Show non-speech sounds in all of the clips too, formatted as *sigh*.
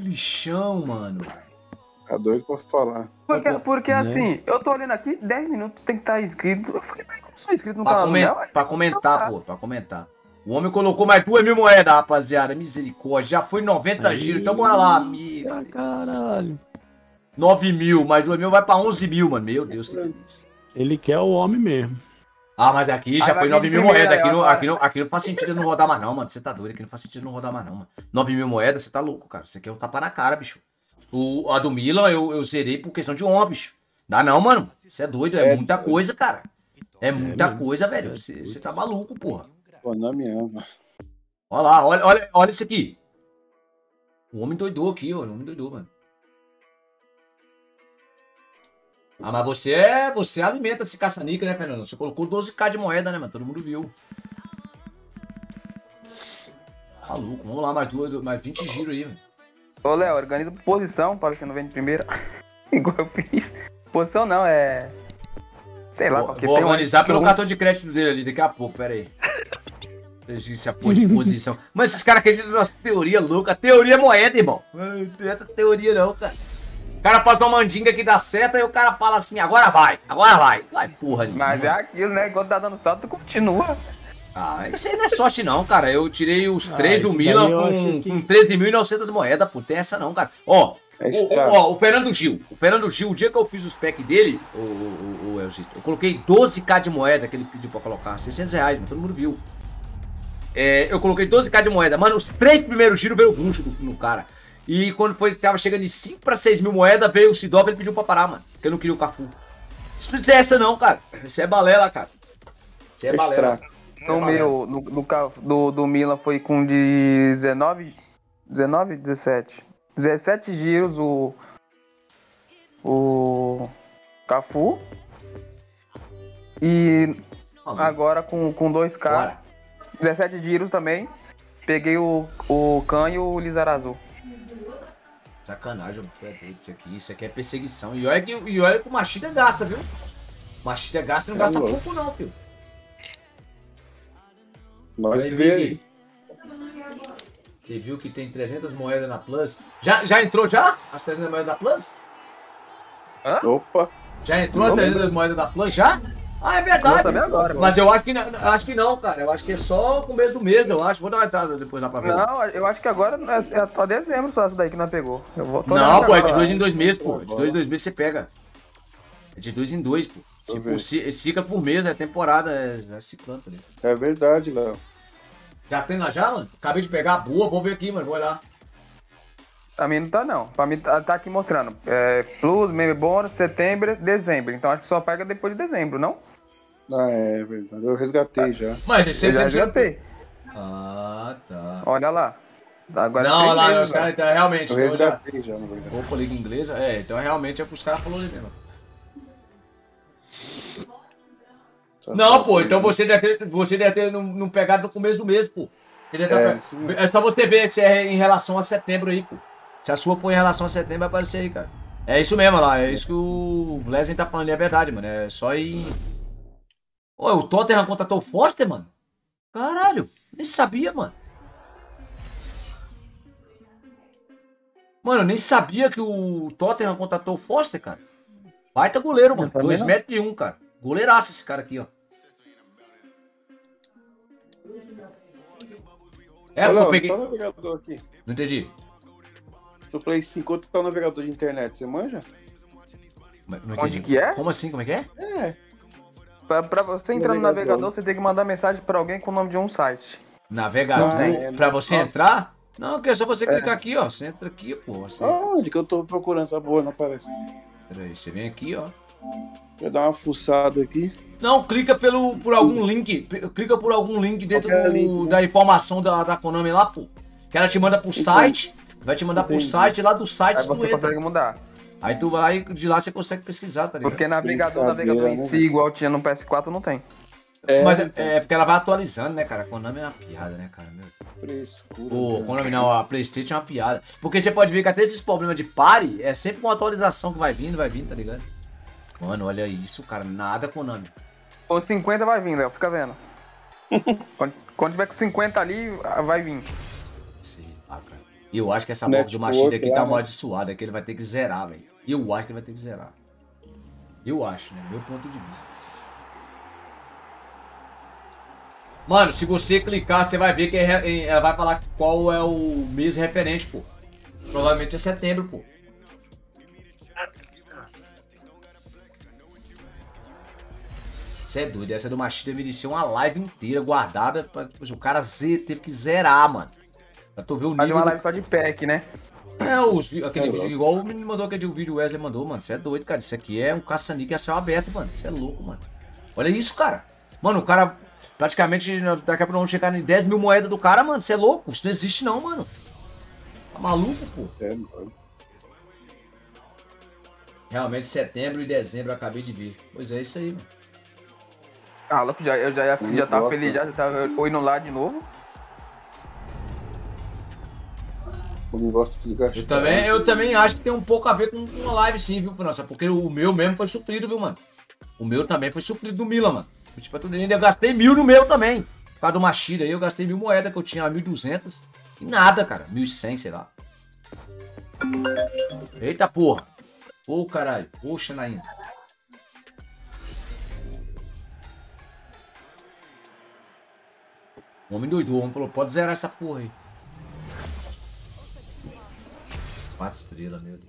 Lixão, mano. Tá doido pra falar. Porque, porque Né? assim, eu tô olhando aqui, 10 minutos tem que estar inscrito. Eu falei, mas como sou inscrito no Pra, canal do comen- Léo? pra comentar, pô, pra comentar. O homem colocou mais duas mil moedas, rapaziada. Misericórdia. Já foi 90 Aí. giros. Então bora lá, amigo. Ah, caralho. 9 mil, mais duas mil vai pra 11 mil, mano. Meu Deus, que delícia. Ele quer o homem mesmo. Ah, mas aqui já foi vir 9 mil moedas. aí, Aqui não, agora. aqui, não, aqui não faz sentido não rodar mais, não, mano. Você tá doido? Aqui não faz sentido não rodar mais, não, mano. 9 mil moedas, você tá louco, cara. Você quer o tapa na cara, bicho. O, a do Milan eu, eu zerei por questão de honra, bicho. Dá não, mano. Você é doido, é, É muita doido. coisa, cara. É muita mesmo. coisa, velho. Você você tá maluco, porra. Konami ama. Olha lá, olha, olha, olha isso aqui. O homem doidou aqui, ó. O homem doidou, mano. Ah, mas você é. Você alimenta esse caça-níquel, né, Fernando? Você colocou 12k de moeda, né, mano? Todo mundo viu. Maluco, vamos lá, mais duas, mais 20 giros aí, velho. Ô, Léo, organiza posição ver se não vem de primeira. *laughs* Igual eu fiz. Posição não, é. Sei lá, Vou, vou tem um- organizar pelo cartão de crédito dele ali daqui a pouco, pera aí. Essa porra de posição. Mas esses caras acreditam na nossa teoria louca. A teoria é moeda, irmão. Não tem essa teoria não, cara. O cara faz uma mandinga que dá certo e o cara fala assim, agora vai, agora vai. Vai, porra nenhuma. Mas é aquilo, né? Enquanto tá dando salto, tu continua. Ah, isso aí não é sorte não, cara. Eu tirei os Ah, três do Milan com, que- com 13.900 moedas, pô. Tem essa não, cara. Ó, É o, ó, o Fernando Gil. O Fernando Gil, o dia que eu fiz os packs dele, o, o, o, o Elgito, eu coloquei 12k de moeda que ele pediu pra colocar. 600 reais, mas todo mundo viu. É, eu coloquei 12k de moeda. Mano, os três primeiros giros veio o buncho do- no cara. E quando foi, tava chegando de 5 pra 6 mil moedas, veio o Sidov e ele pediu pra parar, mano. Porque eu não queria o Cafu. Isso não é essa não, cara. Isso é balela, cara. Isso é balela. Extra. No meu, no, no do, do Milan foi com 19. 19, 17. 17 giros o. O. Cafu. E agora com, com 2K. Bora. 17 giros também. Peguei o, o Khan e o Lizarazu. Sacanagem. Tu é doido isso aqui. Isso aqui é perseguição. E olha que, e olha que o Machida gasta, viu? Machida gasta e não É gasta louco. pouco, não, filho. Nós Aí, vê Você viu que tem 300 moedas na Plus? Já, já entrou já? As 300 moedas da Plus? Opa. Já entrou as Não 300 moedas da Plus já? Ah, é verdade. saber agora. Mas eu acho que, não, acho que não, cara. Eu acho que é só o começo do mês, eu acho. Vou dar uma entrada depois lá pra ver. Não, eu acho que agora é, é só dezembro só essa daí que nós pegou. Eu vou, tô Não, pô, é de dois em dois meses, pô. De dois em dois meses você pega. É de dois em dois, pô. Tipo, ci- cicla por mês, é temporada, é, é ciclando ali. É verdade, Léo. Já tem lá já, mano? Acabei de pegar a boa, vou ver aqui, mano. Vou olhar. Pra mim não tá não. Pra mim tá, tá aqui mostrando. É, Plus, Meme Bônus, setembro, dezembro. Então acho que só pega depois de dezembro, não? Ah, é verdade. Eu resgatei já. Mas você Eu já resgatei. Ah, tá. Olha lá. Agora não, três lá, os caras, velho. então é realmente. Eu então resgatei já, na verdade. Opa, liga inglesa? É, então realmente é pros caras falou ali mesmo. Não, tá- pô, então você deve ter, você deve ter não, não pegado no começo do mês, pô. É, é só você ver se é em relação a setembro aí, pô. Se a sua for em relação a setembro, vai aparecer aí, cara. É isso mesmo, lá. É isso que o Leslie tá falando ali, é verdade, mano. É só ir. Ô, o Tottenham contratou o Foster, mano? Caralho, nem sabia, mano. Mano, eu nem sabia que o Tottenham contratou o Foster, cara. Baita goleiro, mano. também 2 não. metros e um, cara. Goleiraço esse cara aqui, ó. É, porque eu peguei. tá o navegador aqui. Não entendi. Do Play 5, outro tá o navegador de internet, você manja? Não Onde entendi. que é? Como assim? Como é que é? É. Pra, pra você entrar no Navegador. você tem que mandar mensagem pra alguém com o nome de um site. Navegador. Ah, é, pra você nossa. entrar? Não, que é só você clicar aqui, ó. Você entra aqui, pô. Você... Onde que eu tô procurando essa boa? Não aparece. Peraí, você vem aqui, ó. Vou dar uma fuçada aqui. Não, clica pelo, por algum link. Clica por algum link dentro do- link, né? da informação da, da Konami lá, pô. Que ela te manda pro site. Vai te mandar pro Entendi. site, lá do site Aí você entra. consegue mudar. Aí tu vai e de lá você consegue pesquisar, tá ligado? Porque navegador, navegador em si, igual tinha no PS4, não tem. É, Mas é, então, é porque ela vai atualizando, né, cara? A Konami é uma piada, né, cara? Meu frescura, O? Konami não, a Playstation é uma piada. Porque você pode ver que até esses problemas de pare é sempre com atualização que vai vindo, vai vindo, tá ligado? Mano, olha isso, cara. Nada Konami. Com 50 vai vir, Léo, fica vendo. *laughs* quando, quando tiver com 50 ali, vai vir. Sei lá, cara. E eu acho que essa box do Machida Network aqui tá lá, né? amaldiçoada, que ele vai ter que zerar, velho. Eu acho que ele vai ter que zerar. Eu acho, né? Meu ponto de vista. Mano, se você clicar, você vai ver que é ela vai falar qual é o mês referente, pô. Provavelmente é setembro, pô. Você é doido, essa do Machida merecia uma live inteira guardada. Pra, tipo, o cara ze- teve que zerar, mano. Pra tu ver o Fazer nível. uma do- live só de pack, né? É, os, vi- aquele É vídeo, louco. igual o menino mandou aquele vídeo, o Wesley mandou, mano. Você é doido, cara. Isso aqui é um caça-níquel a céu aberto, mano. Você é louco, mano. Olha isso, cara. Mano, o cara praticamente, daqui a pouco vamos chegar em 10 mil moedas do cara, mano. Você é louco. Isso não existe, não, mano. Tá maluco, pô. É, mano. Realmente, setembro e dezembro eu acabei de ver. Pois é, isso aí, mano. Ah, louco, já, eu já, já, já tava feliz, já, já tava indo lá de novo. Eu de gastar. Eu também, eu também acho que tem um pouco a ver com com a live, sim, viu, Nossa? Porque o meu mesmo foi suprido, viu, mano? O meu também foi suprido do Milan, mano. Tipo, tudo ainda eu gastei mil no meu também. Por causa do Machida aí, eu gastei mil moedas que eu tinha 1.200. E nada, cara. 1.100, sei lá. Eita porra. Ô, caralho. Poxa, Nainha. O homem doidou. O homem falou, pode zerar essa porra aí. Quatro estrelas, meu Deus.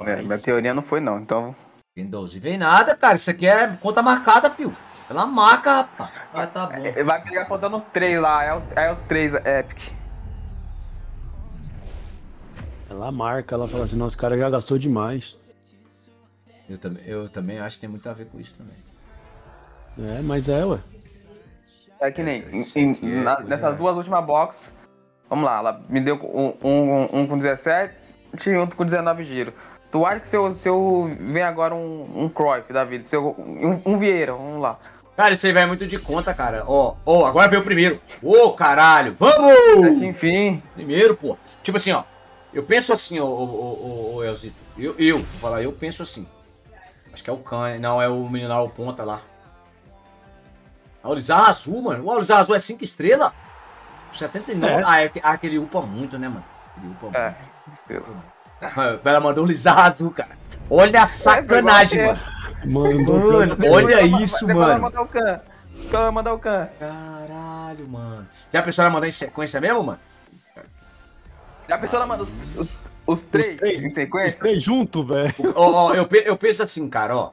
É, minha teoria não foi não, então... Tem 12. Vem nada, cara. Isso aqui é conta marcada, pio. Ela marca, rapaz. Vai tá bom. É, Vai pegar contando três lá, é os, é os três Epic. Ela marca, ela fala assim, nossa, o cara já gastou demais. Eu também, eu também acho que tem muito a ver com isso também. É, mas é, ué. É que nem Isso em- aqui é na- nessas duas últimas boxes. Vamos lá, ela me deu um, um, um com 17 e outro com 19 giro. Tu acha que se eu, se eu vem agora um, um Cruyff da vida, se eu, um, um Vieira, vamos lá. Cara, isso aí vai muito de conta, cara. Ó, ó, agora veio o primeiro. Ô, caralho. Até que Vamos! enfim, Primeiro, pô. Tipo assim, ó. Eu penso assim, ô, ô, ô, Elzito. Eu, eu, vou falar, eu penso assim. Acho que é o Khan, não, é o menino lá, o ponta lá. O Lizar Azul, mano. O Lizar Azul é 5 estrelas? 79. É. Ah, é, que- ah, aquele upa muito, né, mano? Aquele upa muito. é. Mano, Ela mandou um Lizar Azul, cara. Olha a sacanagem, É, mano. Mandou Mano, olha isso, mano. mandar o Khan. Depois vai mandar o Khan. Caralho, mano. Já a pessoa mandar em sequência mesmo, mano? Já pensou ela manda os, os, os três, Os três, em os sequência? três juntos, velho. Ó, ó, eu, eu penso assim, cara, ó.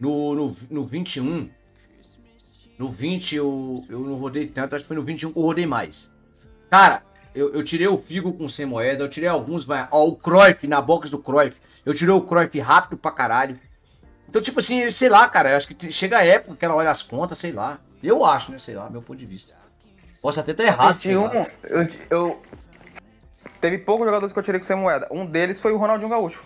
No, no, no 21. No 20 eu, eu não rodei tanto, acho que foi no 21 que eu rodei mais. Cara, eu, eu tirei o Figo com 100 moeda, eu tirei alguns, vai. Ó, o Cruyff, na box do Cruyff. Eu tirei o Cruyff rápido pra caralho. Então, tipo assim, sei lá, cara, eu acho que chega a época que ela olha as contas, sei lá. Eu acho, né, sei lá, meu ponto de vista. Posso até estar errado, sei 21, lá. eu, eu- Teve poucos jogadores que eu tirei com sem moeda. Um deles foi o Ronaldinho Gaúcho.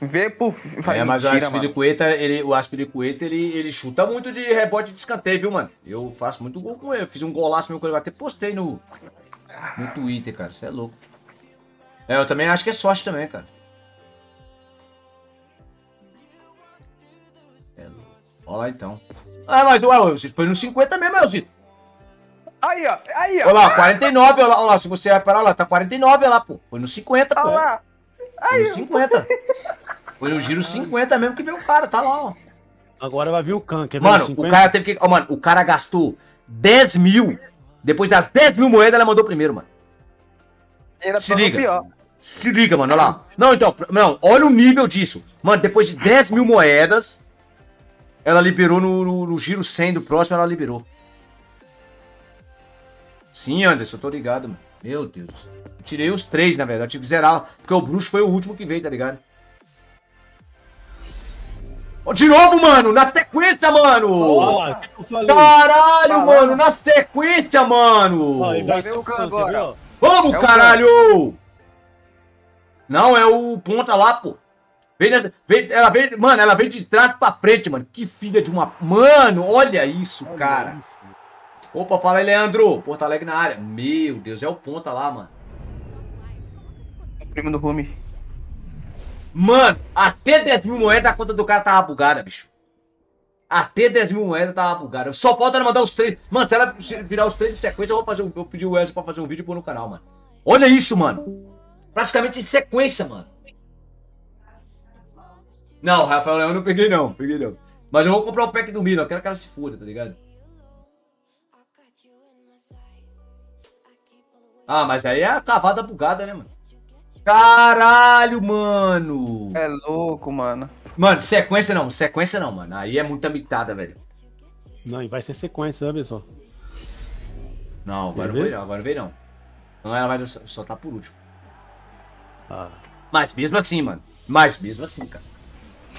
Vê, puf, É, mas o mentira, mano. Aspiricueta, ele, o Aspiricueta, ele, ele chuta muito de rebote de escanteio, viu, mano? Eu faço muito gol com ele. Eu fiz um golaço meu que eu até postei no, no Twitter, cara. Você é louco. É, eu também acho que é sorte também, cara. É louco. Olha lá então. Ah, mas ué, você foi no 50 mesmo, Elzito. Aí, ó, aí, ó. Olha lá, 49, olha lá, olha lá. Se você reparar, olha lá, tá 49, olha lá, pô. Foi no 50, pô. Olha lá. Foi no 50. Foi no giro 50 mesmo que veio o cara, tá lá, ó. Agora vai vir o Khan, quer ver Mano, o 50? cara teve que. Ó, mano, o cara gastou 10 mil. Depois das 10 mil moedas, ela mandou primeiro, mano. Ainda Se liga. pior. Se liga, mano, olha lá. Não, então, não, olha o nível disso. Mano, depois de 10 mil moedas, ela liberou no, no- no giro 100 do próximo, ela liberou. Sim, Anderson, eu tô ligado, mano. Meu Deus. Eu tirei os três, na verdade. Eu tive que zerar, porque o bruxo foi o último que veio, tá ligado? De novo, mano, na sequência, mano! Falei? Caralho, mano, na sequência, mano! Ó, agora. Vamos, É caralho! Não, é o ponta lá, pô. Vem nessa, vem, ela vem, mano, ela vem de trás pra frente, mano. Que filha de uma. Mano, olha isso, Olha cara. isso. Opa, fala aí, Leandro. Porto Alegre na área. Meu Deus, é o ponta lá, mano. O primo do Rumi. Mano, até 10 mil moedas a conta do cara tava bugada, bicho. Até 10 mil moedas tava bugado. Só falta ela mandar os três. Mano, se ela virar os três em sequência, eu vou fazer um, eu pedir o Wesley pra fazer um vídeo e pôr no canal, mano. Olha isso, mano. Praticamente em sequência, mano. Não, Rafael Leão eu não peguei não, peguei não. Mas eu vou comprar o pack do Milan, eu quero que ela se foda, tá ligado? Ah, mas aí é a cavada bugada, né, mano? Caralho, mano! É louco, mano. Mano, sequência não, sequência não, mano. Aí é muita mitada, velho. Não, e vai ser sequência, né, pessoal? Não, agora não veio não, agora não veio não. Não, ela vai só tá por último. Ah, Mas mesmo assim, mano. Mas mesmo assim, cara.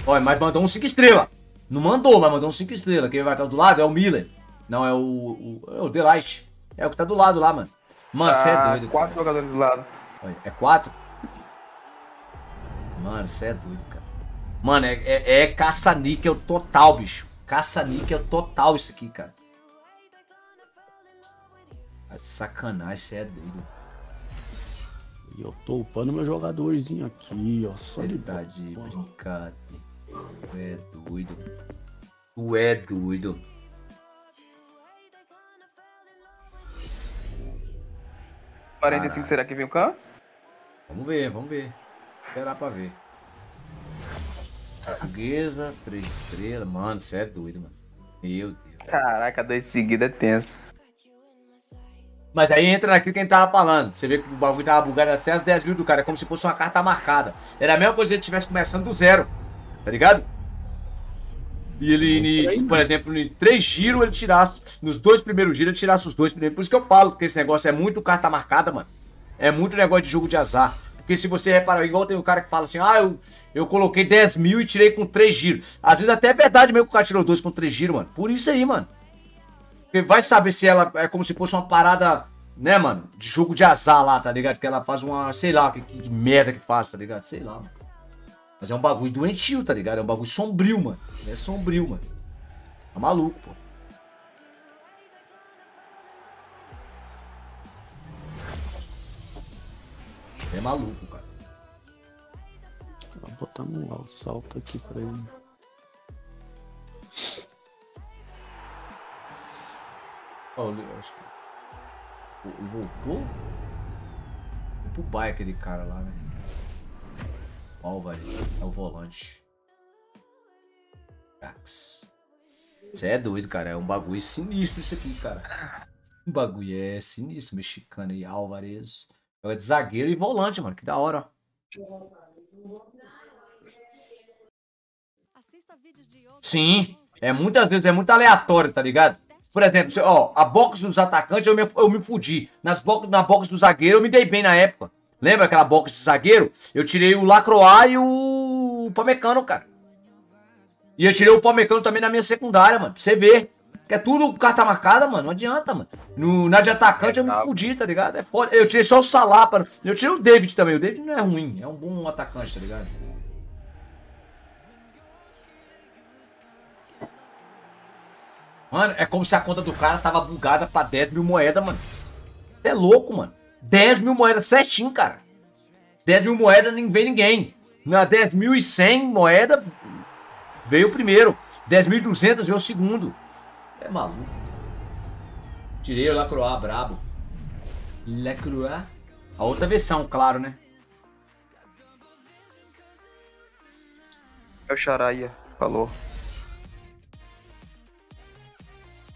Olha, mas mandou um 5 estrelas. Não mandou, mas mandou um 5 estrelas. Quem vai estar do lado é o Miller. Não, é o. o é o Delight. É o que tá do lado lá, mano. Mano, você é Ah, doido. Quatro cara. jogadores do lado. Olha, é 4? Mano, você é doido, cara. Mano, é, é, é caça-níquel total, bicho. Caça-níquel total isso aqui, cara. Tá de sacanagem, você é doido. e eu tô upando meu jogadorzinho aqui, ó. Só de Você tá de brincadeira. Tu é doido. Tu é doido. Ah. 45 será que vem o Khan? Vamos ver, vamos ver. Esperar pra ver. Portuguesa, três estrelas. Mano, você é doido, mano. Meu Deus. Caraca, dois seguidos é tenso. Mas aí entra naquilo que a gente tava falando. Você vê que o bagulho tava bugado até as 10 mil do cara. É como se fosse uma carta marcada. Era a mesma coisa se ele estivesse começando do zero. Tá ligado? E ele, aí, por exemplo, em três giros ele tirasse. Nos dois primeiros giros ele tirasse os dois primeiros. Por isso que eu falo que esse negócio é muito carta marcada, mano. É muito negócio de jogo de azar. Porque se você reparar, igual tem um cara que fala assim, ah, eu, eu coloquei 10 mil e tirei com três giros. Às vezes até é verdade mesmo que o cara tirou dois com três giros, mano. Por isso aí, mano. Porque vai saber se ela é como se fosse uma parada, né, mano? De jogo de azar lá, tá ligado? Que ela faz uma, sei lá, que- que merda que faz, tá ligado? Sei lá, mano. Mas é um bagulho doentio, tá ligado? É um bagulho sombrio, mano. É sombrio, mano. Tá maluco, pô. É maluco, cara. Vou botar um salto aqui pra ele. Ó, eu acho que. Voltou? Foi pro pai aquele cara lá, né? Álvares. É o volante. Jax. Você é doido, cara. É um bagulho sinistro isso aqui, cara. Um bagulho é sinistro. Mexicano aí, Álvares. Joga de zagueiro e volante, mano. Que da hora, ó. Sim, é muitas vezes é muito aleatório, tá ligado? Por exemplo, ó, a box dos atacantes eu me, eu me fudi. Nas box, na box do zagueiro eu me dei bem na época. Lembra aquela box de zagueiro? Eu tirei o Lacroix e o Pamecano, cara. E eu tirei o Pamecano também na minha secundária, mano. Pra você ver. Que é tudo carta marcada, mano. Não adianta, mano. No, na de atacante eu me fudi, tá ligado? É foda. Eu tirei só o Salah, para... Eu tirei o David também. O David não é ruim. É um bom atacante, tá ligado? Mano, é como se a conta do cara tava bugada pra 10 mil moedas, mano. Você é louco, mano. 10 mil moedas certinho, cara. 10 mil moedas nem vem ninguém. Na 10.100 moeda veio o primeiro. 10.200 veio o segundo. É maluco. Tirei o Lacroix, brabo. Lacroix. A outra versão, claro, né? É o Charaia, falou.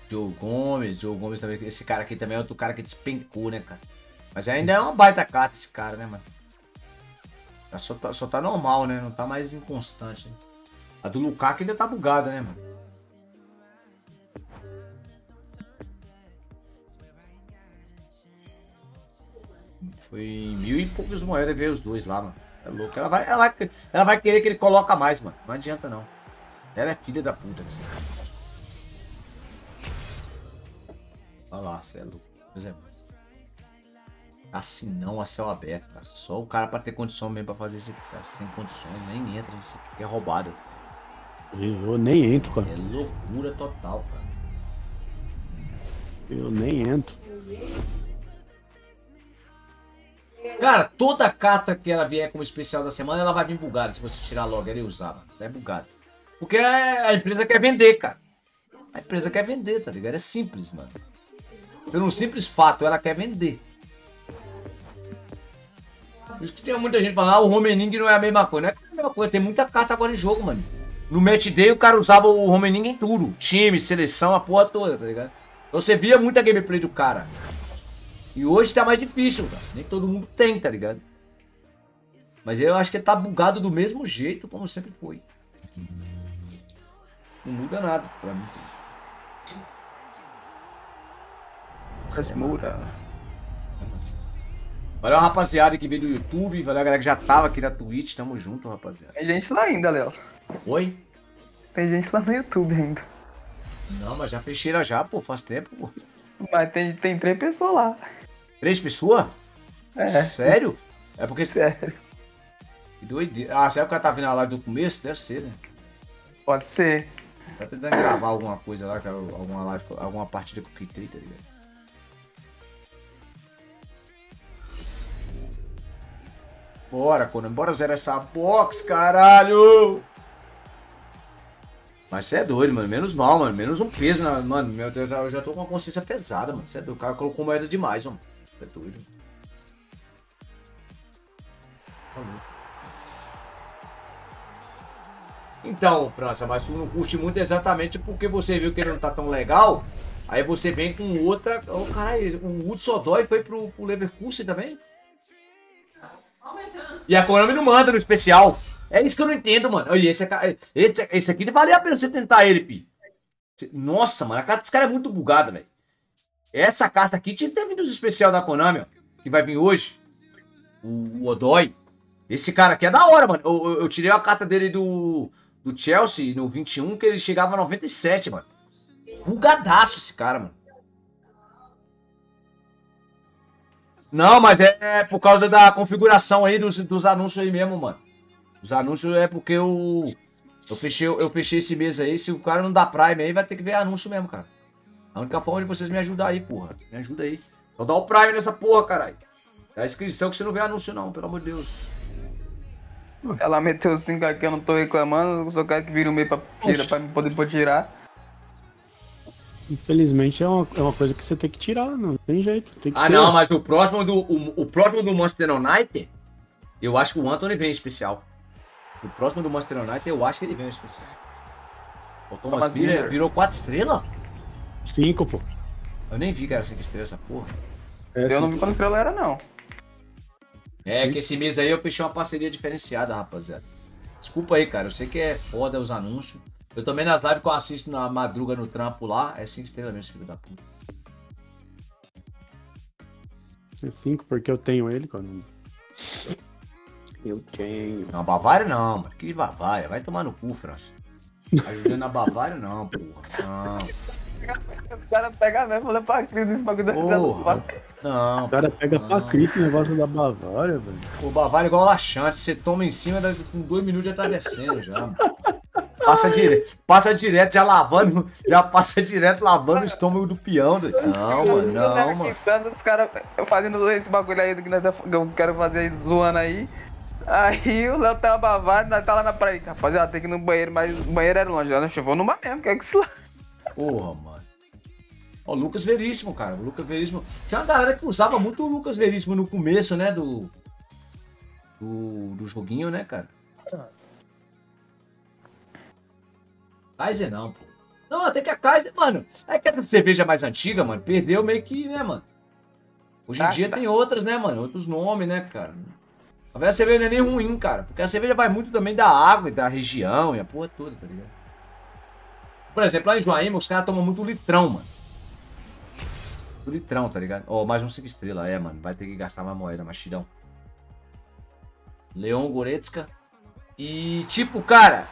Joe Gomes, Joe Gomes também. Esse cara aqui também é outro cara que despencou, né, cara? Mas ainda é uma baita carta esse cara, né, mano? Só tá, só tá normal, né? Não tá mais inconstante. Né? A do Lukaku ainda tá bugada, né, mano? Foi em mil e poucas moedas veio os dois lá, mano. É louco. Ela vai, ela, ela vai querer que ele coloca mais, mano. Não adianta, não. Ela é filha da puta, né? Olha lá, você é louco. Pois é. Assim não a céu aberto, cara. Só o cara pra ter condição mesmo pra fazer isso aqui, cara. Sem condições, nem entra nisso aqui, é roubado. Eu nem entro, cara. É loucura total, cara. Eu nem entro. Cara, toda carta que ela vier como especial da semana, ela vai vir bugada se você tirar logo ela e usar, mano. É bugada. Porque a empresa quer vender, cara. A empresa quer vender, tá ligado? É simples, mano. Pelo um simples fato, ela quer vender. Por isso que tem muita gente falando, ah, o Romening não é a mesma coisa. Não é a mesma coisa, tem muita carta agora em jogo, mano. No match day o cara usava o Romening em tudo. Time, seleção, a porra toda, tá ligado? Então você via muita gameplay do cara. E hoje tá mais difícil, cara. Nem todo mundo tem, tá ligado? Mas eu acho que ele tá bugado do mesmo jeito como sempre foi. Não muda nada pra mim. Casmura. Valeu, rapaziada que veio do YouTube. Valeu, a galera que já tava aqui na Twitch. Tamo junto, rapaziada. Tem gente lá ainda, Léo. Oi? Tem gente lá no YouTube ainda. Não, mas já fechei já, pô. Faz tempo, pô. Mas tem, tem três pessoas lá. Três pessoas? É. Sério? É porque... Sério. Que doideira. Ah, será que o cara tá vindo na live do começo? Deve ser, né? Pode ser. Tá tentando gravar alguma coisa lá, cara, alguma live, alguma partida com o Kitei, tá ligado? Bora, Conan, bora zerar essa box, caralho! Mas você é doido, mano. Menos mal, mano. Menos um peso, na... mano. Meu Deus, eu já tô com uma consciência pesada, mano. Você é doido. O cara colocou moeda demais, mano. É doido. Então, França, mas tu não curte muito exatamente porque você viu que ele não tá tão legal. Aí você vem com outra. Oh, caralho, o Hudson Odoi foi pro, pro Leverkusen também? E a Konami não manda no especial. É isso que eu não entendo, mano. Esse, esse, esse aqui vale a pena você tentar ele, pi. Nossa, mano, a carta desse cara é muito bugada, velho. Essa carta aqui tinha que ter vindo especial da Konami, ó. Que vai vir hoje. O, o Odoi. Esse cara aqui é da hora, mano. Eu, eu, eu tirei a carta dele do do Chelsea no 21 que ele chegava a 97, mano. Bugadaço esse cara, mano. Não, mas é, é, por causa da configuração aí dos, dos anúncios aí mesmo, mano. Os anúncios é porque eu. Eu fechei, eu fechei esse mês aí. Se o cara não dá Prime aí, vai ter que ver anúncio mesmo, cara. A única forma de vocês me ajudar aí, porra. Me ajuda aí. Então dá o Prime nessa porra, caralho. Dá inscrição que você não vê anúncio, não, pelo amor de Deus. Ela meteu 5 aqui, eu não tô reclamando, eu só quero que vire o um meio pra, tirar, pra poder tirar. Infelizmente é uma, é uma coisa que você tem que tirar, não tem jeito. Tem ah, ter. não, mas o próximo do o, o próximo do Monster United, eu acho que o Anthony vem especial. O próximo do Monster United, eu acho que ele vem especial. O Thomas, Thomas Miller virou 4 estrelas? 5, pô. Eu nem vi que era 5 estrelas essa porra. É, eu não vi quando estrela era, não. É, Sim. que esse mês aí eu fechei uma parceria diferenciada, rapaziada. Desculpa aí, cara. Eu sei que é foda os anúncios. Eu também nas lives que eu assisto na madruga no trampo lá, é 5 estrelas mesmo, filho da puta. É 5 porque eu tenho ele, cara. Eu tenho. Não, Bavária não, mano. Que Bavária? Vai tomar no cu, França. Ajudando a Bavária não, porra. Não. Os caras pegam mesmo, olha pra Cris nesse bagulho da Porra. Não. O cara pega não. pra Cris o negócio da Bavária, velho. O Bavária é igual laxante, você toma em cima, com dois minutos já tá descendo já, mano. Passa direto, passa direto, já lavando, já passa direto lavando o estômago do peão. Não, mano, não, mano. Os caras fazendo esse bagulho aí que nós eu quero fazer zoando aí. Aí o Léo tá Bavária, nós tá lá na praia. Rapaziada, tem que ir no banheiro, mas o banheiro era longe. Eu vou no mar mesmo, que é que se lá. Porra, mano. Ó, o Lucas Veríssimo, cara. O Lucas Veríssimo. Tinha uma galera que usava muito o Lucas Veríssimo no começo, né? Do. Do, do joguinho, né, cara? Kaiser não, pô. Não, até que a Kaiser, mano, é que essa cerveja mais antiga, mano, perdeu meio que, né, mano? Hoje em tá, dia tá. tem outras, né, mano? Outros nomes, né, cara? A cerveja não é nem ruim, cara. Porque a cerveja vai muito também da água e da região e a porra toda, tá ligado? Por exemplo, lá em Joaíma, os caras tomam muito litrão, mano. Litrão, tá ligado? Ó, oh, mais um 5 estrelas, é, mano. Vai ter que gastar mais moeda, machidão. Leon Goretzka. E, tipo, cara,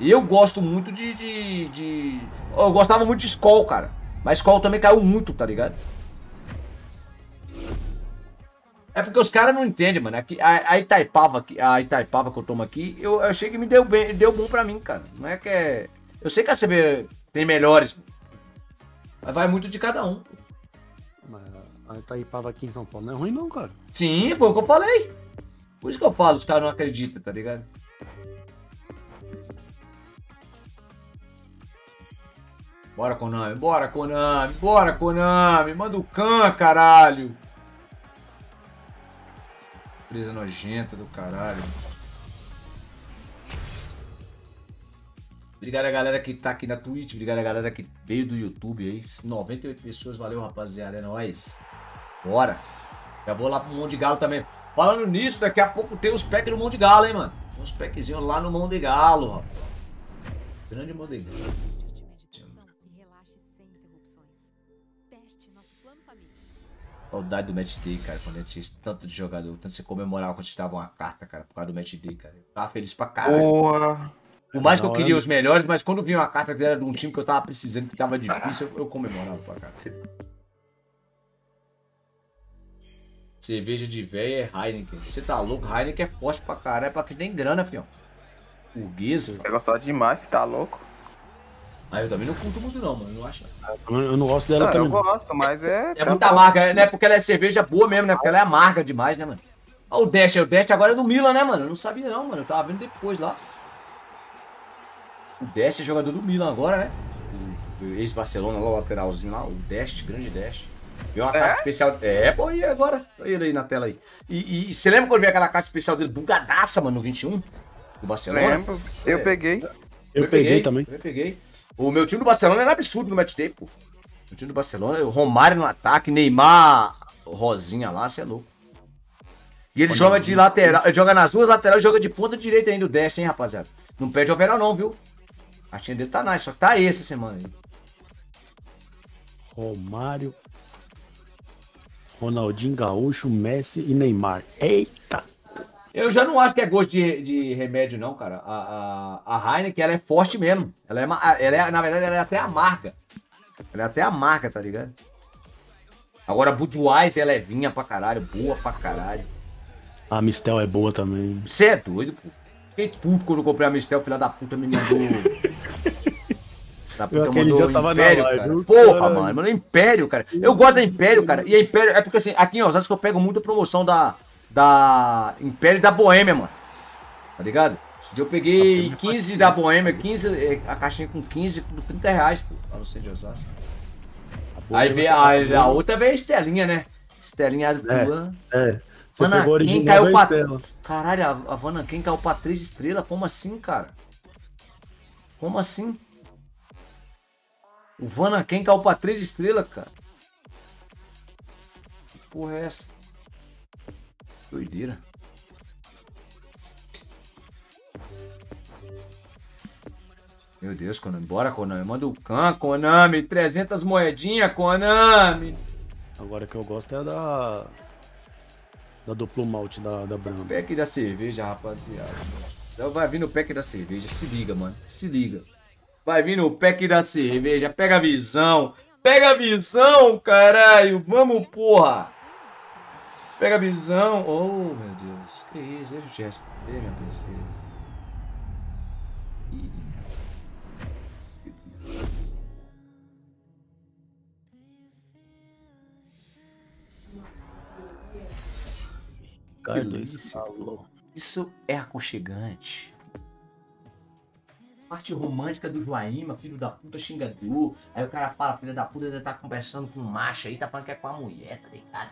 eu gosto muito de, de, de... Eu gostava muito de Skoll, cara. Mas Skoll também caiu muito, tá ligado? É porque os caras não entendem, mano. Aqui, a, a, Itaipava, a Itaipava que eu tomo aqui, eu, eu achei que me deu bem, deu bom pra mim, cara. Não é que é. Eu sei que a CB tem melhores, mas vai muito de cada um. Mas a Itaipava aqui em São Paulo não é ruim não, cara. Sim, foi o que eu falei. Por isso que eu falo, os caras não acreditam, tá ligado? Bora, Konami. Bora, Konami. Bora, Konami. Manda o Khan, caralho. Empresa nojenta do caralho. Obrigado a galera que tá aqui na Twitch. Obrigado a galera que veio do YouTube aí. 98 pessoas. Valeu, rapaziada. É nóis. Bora. Já vou lá pro Monte Galo também. Falando nisso, daqui a pouco tem os packs do Monte Galo, hein, mano. Uns packzinhos lá no Monte Galo, rapaz. Grande Galo. de família. Saudade do Match Day, cara, quando a gente tinha tanto de jogador, tanto se comemorava quando a gente dava uma carta, cara, por causa do Match Day, cara. Eu tava feliz pra caralho. Porra. Por mais que eu queria os melhores, mas quando vinha uma carta que era de um time que eu tava precisando, que tava difícil, eu, eu comemorava pra caralho. Cerveja de véia é Heineken. Você tá louco? Heineken é forte pra caralho, é pra que nem grana, fião. Burguesa. Eu gostava demais, tá louco? Mas eu também não curto muito não, mano. Eu não acho. Eu, eu não gosto dela Não, eu também. gosto, mas é. É muita amarga, né? Porque ela é cerveja boa mesmo, né? Porque ela é amarga demais, né, mano? Ó, o Dash, o Dash agora é do Milan, né, mano? Eu não sabia não, mano. Eu tava vendo depois lá. O Dash é jogador do Milan agora, né? O ex-Barcelona, lá, o lateralzinho lá. O Dash, grande Dash. Viu uma É? carta especial. É, pô, e agora? Olha ele aí na tela aí. E, você lembra quando veio aquela carta especial dele, bugadaça, mano, no 21? Do Barcelona? Lembro. Eu É. peguei. Eu peguei também. Eu peguei. O meu time do Barcelona era absurdo no match day, pô. O time do Barcelona, o Romário no ataque, Neymar, Rosinha lá, você é louco. E ele joga de lateral, ele joga nas duas laterais, joga de ponta direita ainda o Dash, hein, rapaziada. Não perde overall não, viu? A tinha dele tá nice, só que tá esse essa semana aí. Romário, Ronaldinho Gaúcho, Messi e Neymar. Eita! Eu já não acho que é gosto de, de remédio, não, cara. A, a, a Heineken, ela é forte mesmo. Ela é, ela é, na verdade, ela é até amarga. Ela é até amarga, tá ligado? Agora, a Budweiser, ela é vinha pra caralho, boa pra caralho. A Mistel é boa também. Você é doido, pô. Fiquei puto quando eu comprei a Mistel, filha da puta me mandou. Da puta Eu aquele mandou dia eu tava na Império, live, cara. Porra, mano, mandou Império, cara. Eu gosto da Império, cara. E a Império, é porque assim, aqui em Osasco eu pego muita promoção da, da Império e da Boêmia, mano. Tá ligado? Esse dia eu peguei 15 da Boêmia, 15, eh, a caixinha com 15 por 30 reais, pô. Pra você de Osasco. A boa Aí vem tá a, a outra veio a Estelinha, né? Estelinha do É. É. Você Mano, pegou a quem caiu pra... Estela. Caralho, a, a Vanna quem caiu pra 3 estrelas? Como assim, cara? Como assim? O Vanna quem caiu pra 3 estrelas, cara? Que porra é essa? Doideira. Meu Deus, Konami. Bora, Konami. Manda o Khan, Konami. 300 moedinhas, Konami. Agora que eu gosto é da. Da duplo malte da, da Brahma. Pack da cerveja, rapaziada. Então vai vir no pack da cerveja. Se liga, mano. Se liga. Vai vir no pack da cerveja. Pega a visão. Pega a visão, caralho. Vamos, porra. Pega a visão. Oh, meu Deus. Que isso? Deixa eu te responder, minha princesa. Ih. Carlos, falou. Isso é aconchegante. Parte romântica do Joaíma, filho da puta xingador. Aí o cara fala, filho da puta, ele tá conversando com um macho aí, tá falando que é com a mulher, tá ligado?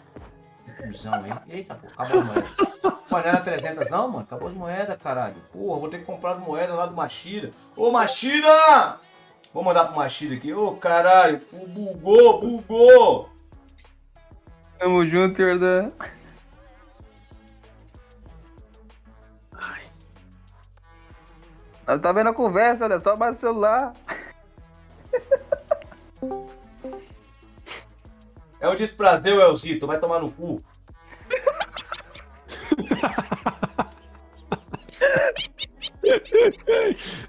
Cusão, hein? Eita, pô, acabou as moedas. Era 300 não, mano? Acabou as moedas, caralho. Porra, vou ter que comprar as moedas lá do Machida. Ô, Machida! Vou mandar pro Machida aqui. Ô, caralho, bugou, bugou. Tamo junto, Jordan. Ela tá vendo a conversa, olha só, bate o celular. É o desprazer, Elzito, vai tomar no cu.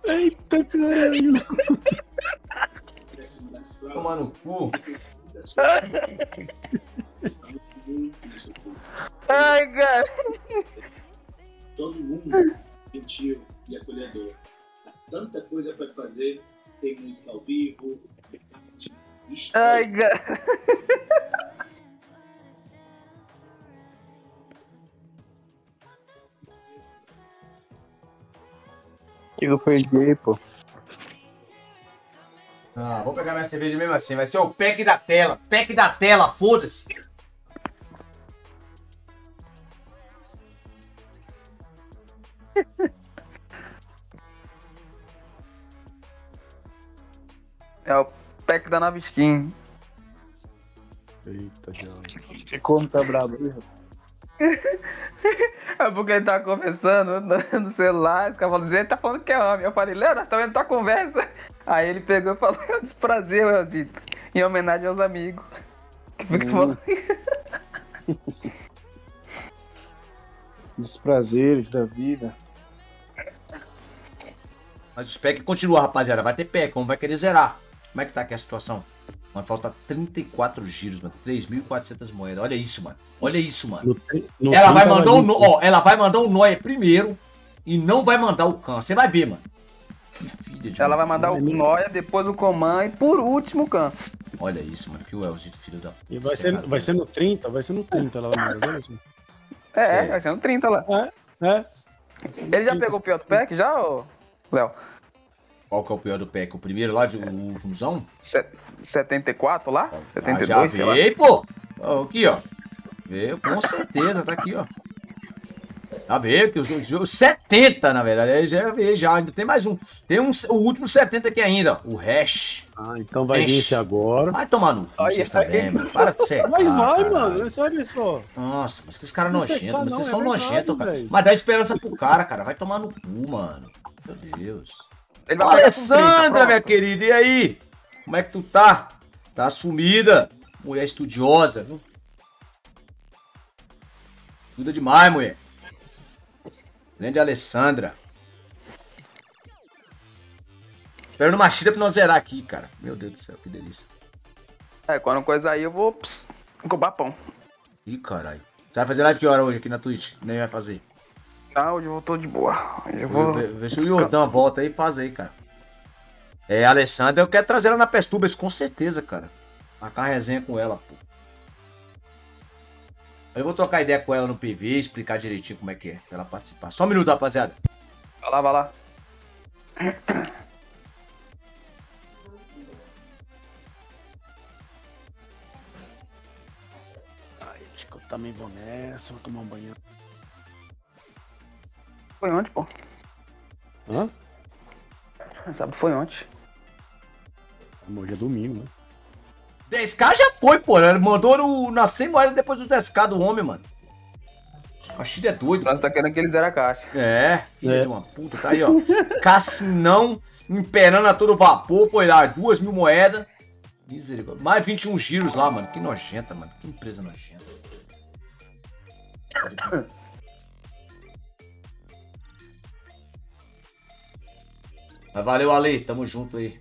Eita caralho! Tomar no cu. Ai, cara. todo mundo gentil e acolhedor. Tanta coisa para fazer, tem música ao vivo, Ai, eu perdi, pô. Ah, vou pegar minha cerveja mesmo assim. Vai ser o pack da tela. Pack da tela, foda-se. É o pack da nova skin. Eita, diabo. Como tá brabo? *laughs* É porque ele tá conversando no, no celular, esse cara falando, ele tá falando que é homem. Eu falei, Leandro, tá vendo tua conversa? Aí ele pegou e falou, eu desprazer, Leozito, em homenagem aos amigos. Que foi que tu *laughs* falou? Desprazeres da vida. Mas os pack continua, rapaziada. Vai ter pack, como vai querer zerar. Como é que tá aqui a situação? Mano, falta 34 giros, mano. 3.400 moedas. Olha isso, mano. Olha isso, mano. No no Ela vai 30 mandar o no... ó, ela vai mandar o Noia primeiro e não vai mandar o Khan. Você vai ver, mano. Que filha de Ela vai mandar o Noia, depois o Coman e por último o Khan. Olha isso, mano. Que o Elzito, filho da puta. E vai ser, vai ser no 30, vai ser no 30 lá, mano. Olha assim. É, Sério? vai sendo 30 lá. É. Ele já pegou o pior do pack já, ô? Léo? Qual que é o pior do pack? O primeiro lá, de, o últimozão? Se- 74 lá? Ah, 72, já veio, pô. Aqui, ó. Veio, com certeza. Tá aqui, ó. Já veio, que os, os, os 70, na verdade. Aí já veio, já. Ainda tem mais um. Tem um, o último 70 aqui ainda, ó. O hash. Ah, então vai vir esse agora. Vai tomar no cu, Olha, vocês também, mano. Para de ser. *laughs* Mas vai, mano. Sabe só. Nossa, mas que os caras nojentos, mas não, vocês é são verdade, nojentos, cara. Mas dá esperança pro cara, cara. Vai tomar no cu, mano. Meu Deus. Ele vai pegar com 30, Alessandra, minha querida, e aí? Como é que tu tá? Tá sumida? Mulher estudiosa, viu? Estuda demais, mulher. Grande Alessandra. Esperando uma chida pra nós zerar aqui, cara. Meu Deus do céu, que delícia. É, quando coisa aí eu vou ps, comprar pão. Ih, caralho. Você vai fazer live que hora hoje aqui na Twitch? Nem vai fazer. Ah, hoje eu tô de boa. Eu Vou... se o Jordão volta aí e faz aí, cara. É, a Alessandra, eu quero trazer ela na Pestubas, com certeza, cara. Marcar uma resenha com ela, pô. Eu vou trocar ideia com ela no PV, explicar direitinho como é que é, pra ela participar. Só um minuto, rapaziada. Vai lá, vai lá. Ai, acho que eu também vou nessa. Vou tomar um banho. Foi ontem, pô. Hã? Sabe, foi ontem. Hoje é domingo, né? 10k já foi, pô. Ela mandou no, na 100 moedas depois do 10k do homem, mano. A Chida é doido. Nós tá querendo que ele zere a caixa. É, filha É. de uma puta, tá aí, ó. *laughs* Cassinão, imperando a todo vapor, foi lá, duas mil moedas. Misericórdia. Mais 21 giros lá, mano. Que nojenta, mano. Que empresa nojenta. *coughs* Mas valeu, Ale. Tamo junto aí.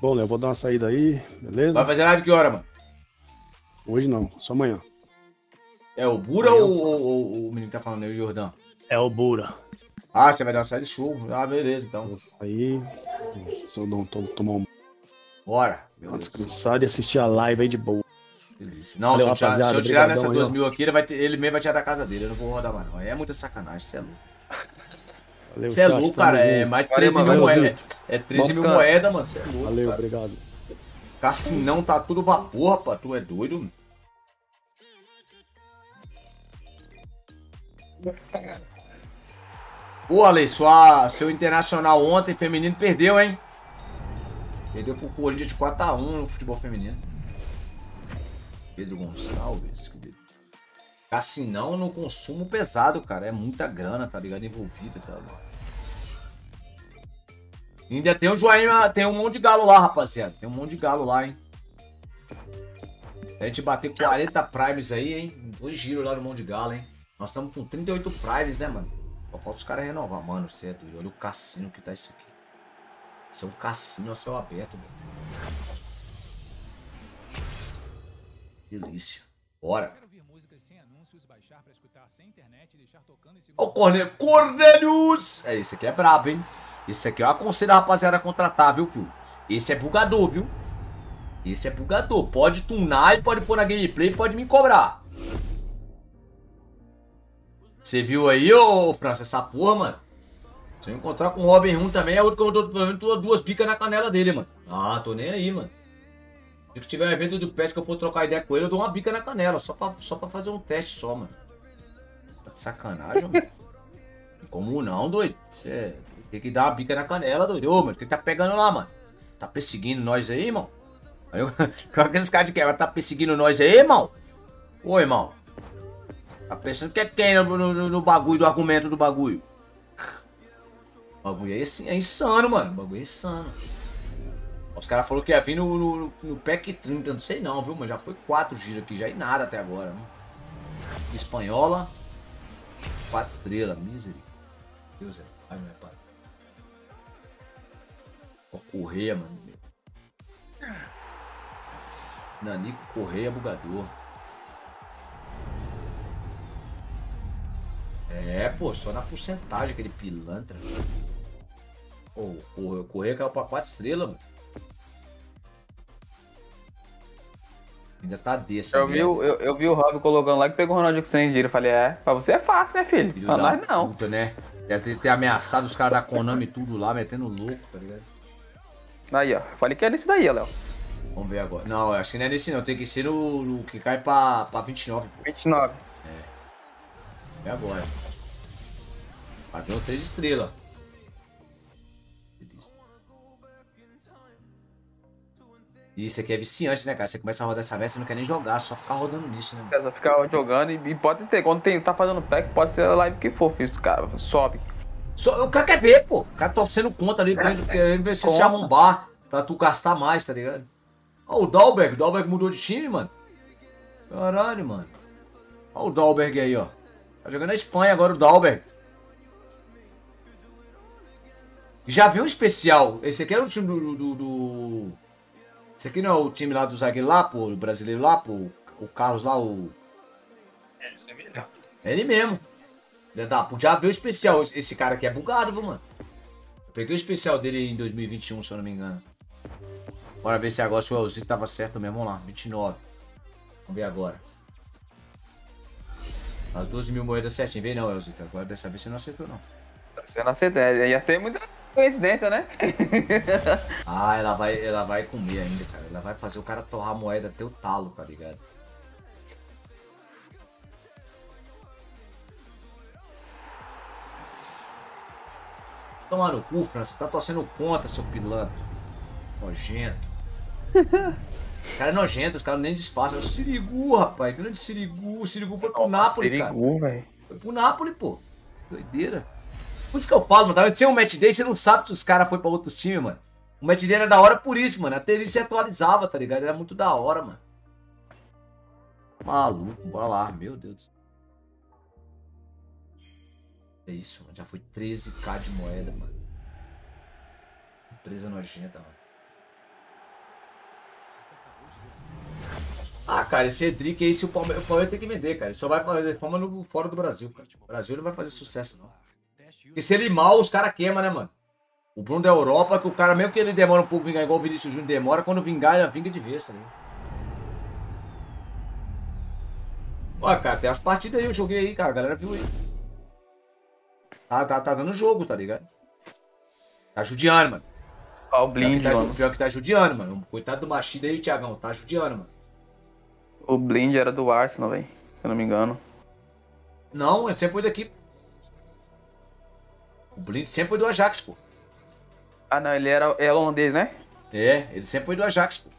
Bom, Léo, vou dar uma saída aí, beleza? Vai fazer live que hora, mano? Hoje não, só amanhã. É o Bura Amanhã ou, o menino que tá falando aí, o Jordão? É o Bura. Ah, você vai dar uma saída de show. Ah, beleza, então. Vou sair. Só tô, tomar um Bora. uma descansada e assistir a live aí de boa. Delícia. Não, Valeu, se, eu tirar, se eu tirar nessas duas mil aqui, ele, vai ter- ele mesmo vai tirar da casa dele. Eu não vou rodar mais, não. É muita sacanagem, você é louco. Valeu, Você é louco, tamo cara. É mais de Valeu, 13 mil moedas. É 13 mil moedas, mano. Você é louco. Valeu, cara. obrigado. Cassinão tá tudo vapor, rapaz. Tu é doido? mano. Pô, Ale, sua, seu internacional ontem, feminino, perdeu, hein? Perdeu pro Corinthians de 4x1 no futebol feminino. Pedro Gonçalves, que delícia. Cassinão no consumo pesado, cara. É muita grana, tá ligado? Envolvida, tá ligado? Ainda tem o Joaíma, tem um monte de galo lá, rapaziada. Tem um monte de galo lá, hein? A gente bater 40 primes aí, hein? Dois giros lá no monte de galo, hein? Nós estamos com 38 primes, né, mano? Só falta os caras renovar. Mano, você é doido. Olha o cassino que tá isso aqui. Isso é um cassino a céu aberto, mano. Delícia. Bora. Quero ouvir músicas sem anúncios, baixar pra escutar sem internet e deixar tocando em Ó o Cornel... Cornelius! É, esse aqui é brabo, hein? Esse aqui eu aconselho a rapaziada a contratar, viu, filho? Esse é bugador, viu? Esse é bugador. Pode tunar e pode pôr na gameplay e pode me cobrar. Você viu aí, ô França, essa porra, mano? Se eu encontrar com o Robin Hood também, é outro que eu dou pelo menos duas- duas picas na canela dele, mano. Ah, tô nem aí, mano. Se tiver um evento do PES que eu for trocar ideia com ele, eu dou uma bica na canela, só pra, só pra fazer um teste só, mano. Sacanagem, mano. Como não, doido? Tem que dar uma bica na canela, doido. Ô, mano, o que tá pegando lá, mano? Tá perseguindo nós aí, irmão? Aí eu, *laughs* aqueles caras de quebra, tá perseguindo nós aí, irmão? Ô, irmão. Tá pensando que é quem no, no- no bagulho, do argumento do bagulho? O *laughs* bagulho é, assim, é insano, mano. O bagulho é insano. Os caras falaram que ia vir no, no, no PEC 30, não sei não, viu, mano? Já foi quatro giros aqui, já e nada até agora, mano. Espanhola. Quatro estrelas, misery. Deus é. Ai, não é pai. Ó, Correia, mano. Nanico Correia Bugador. É, pô, só na porcentagem aquele pilantra. Pô, o Correia caiu pra 4 estrelas, mano. Ainda tá desse. Eu vi, o- eu, eu vi o Rob colocando lá que pegou o Ronaldinho sem dinheiro. Falei, é, pra você é fácil, né, filho? Filho Pra nós não. Puta, né? Deve ter, ter ameaçado os caras da Konami tudo lá, metendo louco, tá ligado? Aí, ó. Falei que é nisso daí, ó, Léo. Vamos ver agora. Não, acho que não é nesse não. Tem que ser no, no que cai pra, pra 29, pô. 29. É agora. Pagou 3 estrelas. Isso aqui é viciante, né, cara? Você começa a rodar essa merda, você não quer nem jogar, só ficar rodando nisso, né? Ela ficar jogando e, e pode ter. Quando tem, tá fazendo pack, pode ser a live que for, filho. Cara, sobe. Só, o cara quer ver, pô. O cara torcendo contra ali, querendo, querendo ver se se Conta. arrombar pra tu gastar mais, tá ligado? Ó, o Dalberg. O Dalberg mudou de time, mano. Caralho, mano. Ó o Dalberg aí, ó. Tá jogando na Espanha agora o Dalberg. Já viu um especial? Esse aqui é o time do, do- do- Esse aqui não é o time lá do zagueiro lá, pô, o brasileiro lá, pô. O Carlos lá, o. É ele mesmo. Já dá, já viu o especial. Esse cara aqui é bugado, viu, mano? Eu peguei o especial dele em 2021, se eu não me engano. Bora ver se agora se o Elzito tava certo mesmo. Vamos lá, 29. Vamos ver agora. As 12 mil moedas certinho. Vem não, Elzito. Agora dessa vez você não acertou, não. Você não aceita. Ia ser muita coincidência, né? Ah, ela vai, ela vai comer ainda, cara. Ela vai fazer o cara torrar a moeda até o talo, tá ligado? Toma no cu, Fran. Você tá torcendo contra, seu pilantra. Nojento. O *laughs* cara é nojento, os caras nem disfarçam. É o Sirigu, rapaz. Grande Sirigu. O Sirigu foi pro Napoli, cara. Sirigu, velho. Foi pro Napoli, pô. Doideira. Por isso que eu falo, mano. Tá? Sem um match day, você não sabe que os caras foram pra outros times, mano. O match day era da hora por isso, mano. Até ele se atualizava, tá ligado? Era muito da hora, mano. Maluco, bora lá. Meu Deus do céu. É isso, mano. Já foi 13k de moeda, mano. Empresa nojenta, mano. Ah, cara, esse Edric aí, se o Palmeiras, o Palmeiras tem que vender, cara. Ele só vai fazer fama no, fora do Brasil, cara. O Brasil não vai fazer sucesso, não. Porque se ele mal, os caras queimam, né, mano? O Bruno da Europa, que o cara, mesmo que ele demora um pouco vingar igual o Vinícius Júnior demora, quando vingar, ele vinga de vez, tá ligado? Olha, cara, tem as partidas aí, eu joguei aí, cara. A galera viu aí. Tá, tá, tá dando jogo, tá ligado? Tá judiando, mano. Ó, o Blind, tá, mano. pior que tá judiando, mano. Coitado do Machida aí, Thiagão. Tá judiando, mano. O Blind era do Arsenal, velho. Se eu não me engano. Não, ele sempre foi daqui. O Blind sempre foi do Ajax, pô. Ah, não, ele era é holandês, né? É, ele sempre foi do Ajax, pô.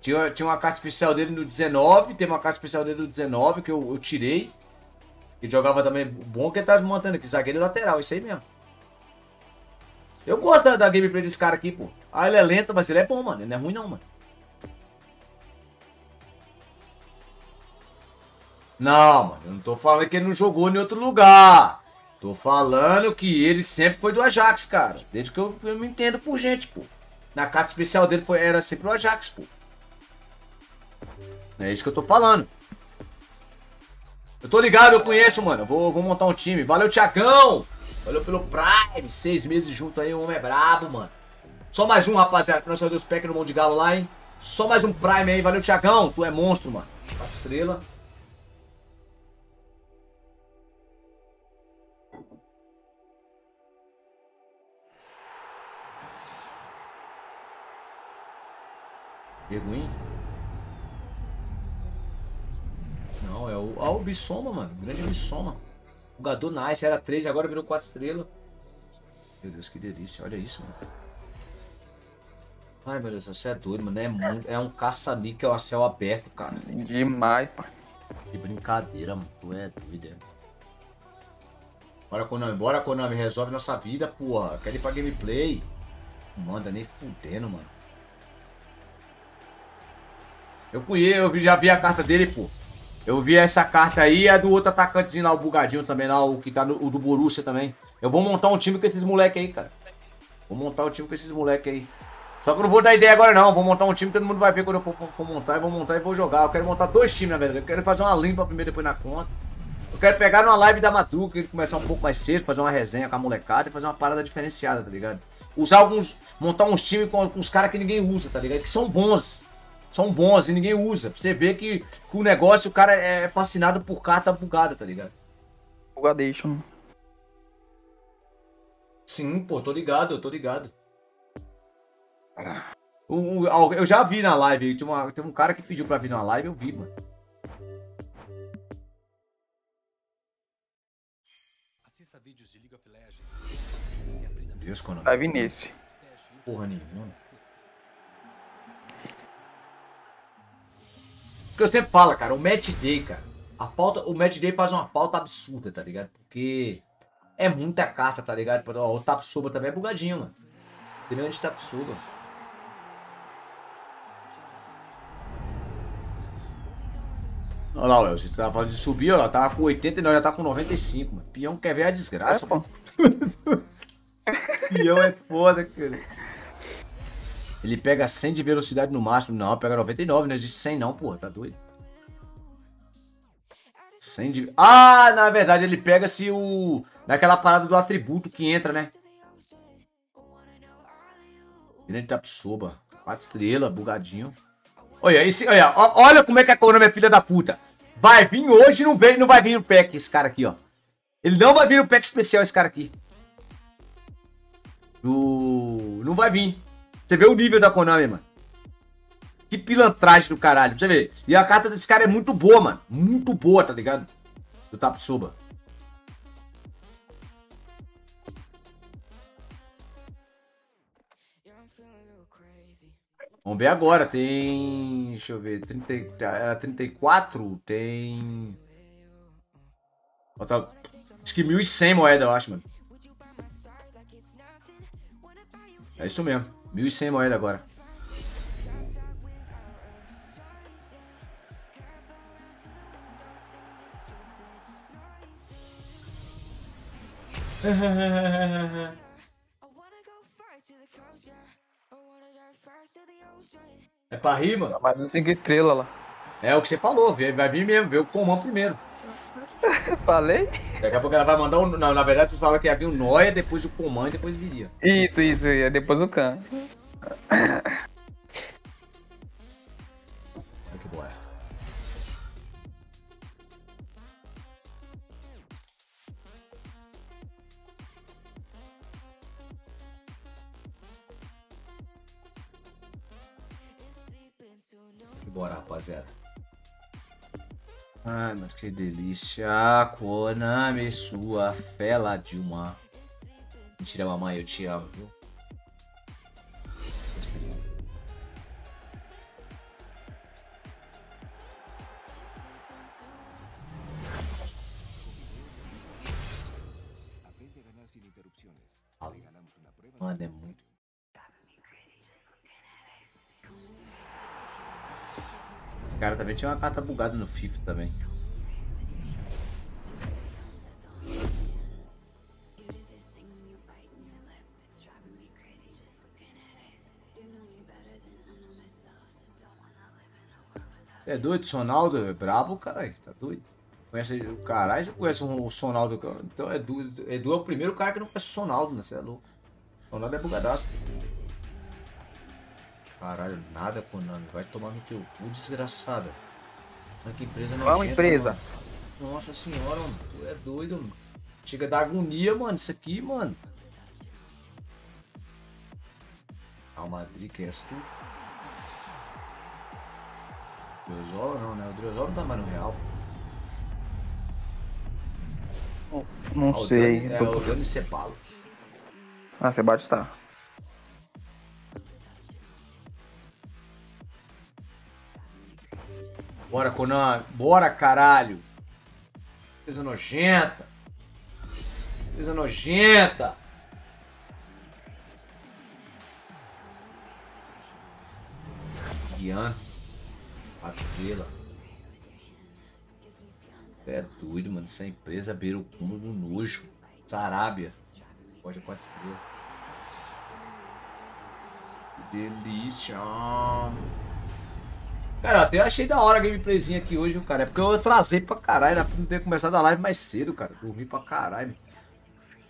Tinha, tinha uma carta especial dele no 19, tem uma carta especial dele no 19 que eu, eu tirei. Que jogava também bom que ele tava montando aqui, zagueiro lateral, isso aí mesmo. Eu gosto da, da gameplay desse cara aqui, pô. Ah, ele é lento, mas ele é bom, mano. Ele não é ruim não, mano. Não, mano, eu não tô falando que ele não jogou em outro lugar. Tô falando que ele sempre foi do Ajax, cara. Desde que eu, eu me entendo por gente, pô. Na carta especial dele foi, era sempre o Ajax, pô. É isso que eu tô falando. Eu tô ligado, eu conheço, mano. Vou, vou montar um time. Valeu, Tiagão! Valeu pelo Prime. Seis meses junto aí, o homem é brabo, mano. Só mais um, rapaziada, pra nós fazer os packs no Mão de Galo lá, hein? Só mais um Prime aí. Valeu, Tiagão. Tu é monstro, mano. Quatro estrela. Vergonha. Não, é o, ah, o Bissoma, mano. Grande Bissoma. Jogador nice, era 3, agora virou 4 estrelas. Meu Deus, que delícia. Olha isso, mano. Ai, meu Deus, você é doido, mano. É, muito, é um caça-níquel a céu aberto, cara. Demais, pai. Que brincadeira, mano. Tu é doido, é. Bora, Konami. Bora, Konami. Resolve nossa vida, porra. Quer ir pra gameplay. Manda nem fudendo, mano. Eu conheço, eu já vi a carta dele, pô. Eu vi essa carta aí a do outro atacantezinho lá, o bugadinho também lá, o que tá no o do Borussia também. Eu vou montar um time com esses moleque aí, cara. Vou montar um time com esses moleque aí. Só que eu não vou dar ideia agora não, vou montar um time, todo mundo vai ver quando eu for, for montar, eu vou montar e vou jogar. Eu quero montar dois times, na verdade. Eu quero fazer uma limpa primeiro, depois na conta. Eu quero pegar numa live da Madruga, que começar um pouco mais cedo, fazer uma resenha com a molecada e fazer uma parada diferenciada, tá ligado? Usar alguns. Montar uns times com, com os caras que ninguém usa, tá ligado? Que são bons. São bons e ninguém usa. Pra você ver que, que o negócio, o cara é fascinado por carta bugada, tá ligado? Bugadation. Sim, pô, tô ligado, eu tô ligado. O- o- eu já vi na live, tinha, uma, tem um cara que pediu pra vir na live, eu vi, mano. Assista vídeos de League of Legends. Aprenda Deus, quando Vai vir nesse. porra nenhuma. O que eu sempre falo, cara, o match day, cara. A falta, o match day faz uma falta absurda, tá ligado? Porque é muita carta, tá ligado? Ó, O Tapsuba também é bugadinho, mano. Grande Tapsuba. Olha lá, Welson, você tava falando de subir, ó, lá, tava com 80 e nós já tá com 95, mano. Peão quer ver a desgraça, É, pô. *laughs* Peão é foda, cara. Ele pega 100 de velocidade no máximo. Não, pega 99, não existe 100 não, porra, tá doido? 100 de... Ah, na verdade ele pega se o... Naquela parada do atributo que entra, né? Grande Tapsoba. 4 estrelas, bugadinho. Olha, esse, olha, olha como é que a Konami é filha da puta. Vai vir hoje, não vem, não vai vir no pack esse cara aqui, ó. Ele não vai vir no pack especial, esse cara aqui. O... Não vai vir. Você vê o nível da Konami, mano. Que pilantragem do caralho, você ver. E a carta desse cara é muito boa, mano. Muito boa, tá ligado? Do Tapsuba. Vamos ver agora. Tem. Deixa eu ver. 30, e- era 34. Tem. Falta- Acho que 1.100 moedas, eu acho, mano. É isso mesmo. 1.100 moedas agora. É pra rir, mano? Mais um 5 estrelas lá. É o que você falou, vai vir mesmo, vê o comando primeiro. *laughs* Falei? Daqui a pouco ela vai mandar um. Não, na verdade vocês falam que ia vir o Noia, depois o comando e depois viria. Isso, isso. E depois o Khan. Que boa. Que bora, rapaziada. Ai, mas que delícia. Konami, sua fela de uma. Mentira, mamãe, eu te amo, viu? Aprende a cara também tinha uma carta bugada no FIFA também. É doido, Sonaldo é brabo, caralho, tá doido? Conhece o caralho, você conhece o Sonaldo? Então é Edu, Edu é o primeiro cara que não conhece o Sonaldo, né? Você é louco. Sonaldo é bugadaço. Caralho, nada, Konami. Vai tomar no teu cu, desgraçada. Mas que empresa não Vamos, empresa. Nossa senhora, mano. Tu é doido, mano. Chega da agonia, mano. Isso aqui, mano. Real Madrid, que és tu? Driozola não, né? O Driozola não tá mais no Real. Não Ah, sei. Dani- É, Tô- o Dani Ceballos. Ah, Sebate tá. Bora, Conan. Bora, caralho. Coisa nojenta. Coisa nojenta. Guiana. Estrela. É doido, mano. Essa empresa beira o cúmulo do nojo. Sarabia. Pode quatro estrelas. Delícia. Cara, até achei da hora a gameplayzinha aqui hoje, cara. É porque eu atrasei pra caralho. Era pra não ter começado a live mais cedo, cara. Dormi pra caralho.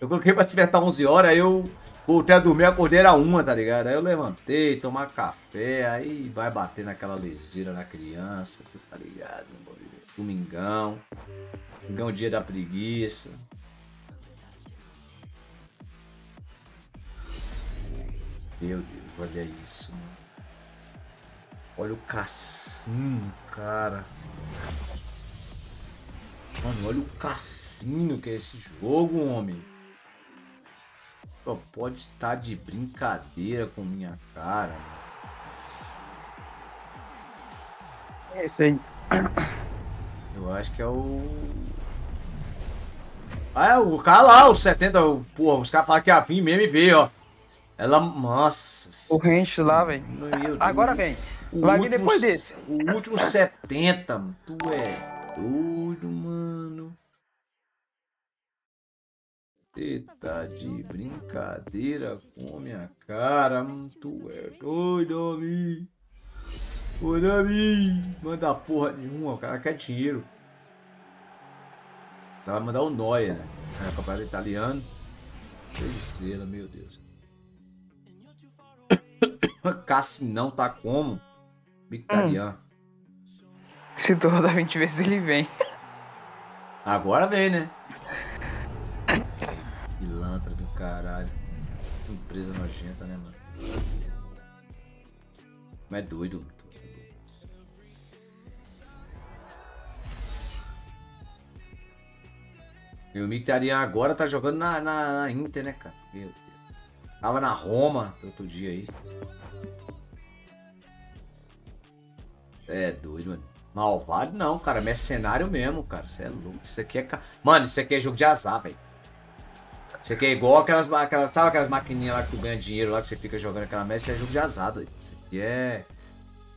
Eu coloquei pra despertar 11 horas, aí eu voltei a dormir, acordei era uma, tá ligado? Aí eu levantei, tomar café, aí vai bater naquela leseira na criança, você tá ligado? Domingão. Domingão, dia da preguiça. Meu Deus, olha isso, mano. Olha o cassino, cara. Mano, olha o cassino que é esse jogo, homem. Só pode estar de brincadeira com minha cara. É isso aí. Eu acho que é o. Ah, é o cara lá, o 70. o- Porra, os caras falaram que ia vir mesmo e veio, ó. Ela. Nossa. O Rente lá, velho. Agora vem. Vai vir depois se- desse. O último 70, mano. Tu é doido, mano. Você tá de brincadeira com minha cara, mano. Tu é doido, homem. Olha mim. Manda porra nenhuma, o cara quer dinheiro. Ela vai mandar o Noia, né? É campeonato italiano. Três estrelas, meu Deus. Cassinão tá como? Victoriano. Se tu rodar 20 vezes, ele vem. Agora vem, né? Pilantra do caralho. Que empresa nojenta, né, mano? Mas é doido. E o Mictarian agora tá jogando na, na, na Inter, né, cara? Meu Deus. Tava na Roma outro dia aí. É doido, mano. Malvado não, cara. Mercenário mesmo, cara. Você é louco. Isso aqui é. Mano, isso aqui é jogo de azar, velho. Isso aqui é igual aquelas, aquelas. Sabe aquelas maquininhas lá que tu ganha dinheiro lá que você fica jogando aquela merda? Isso é jogo de azar, doido. Isso aqui é.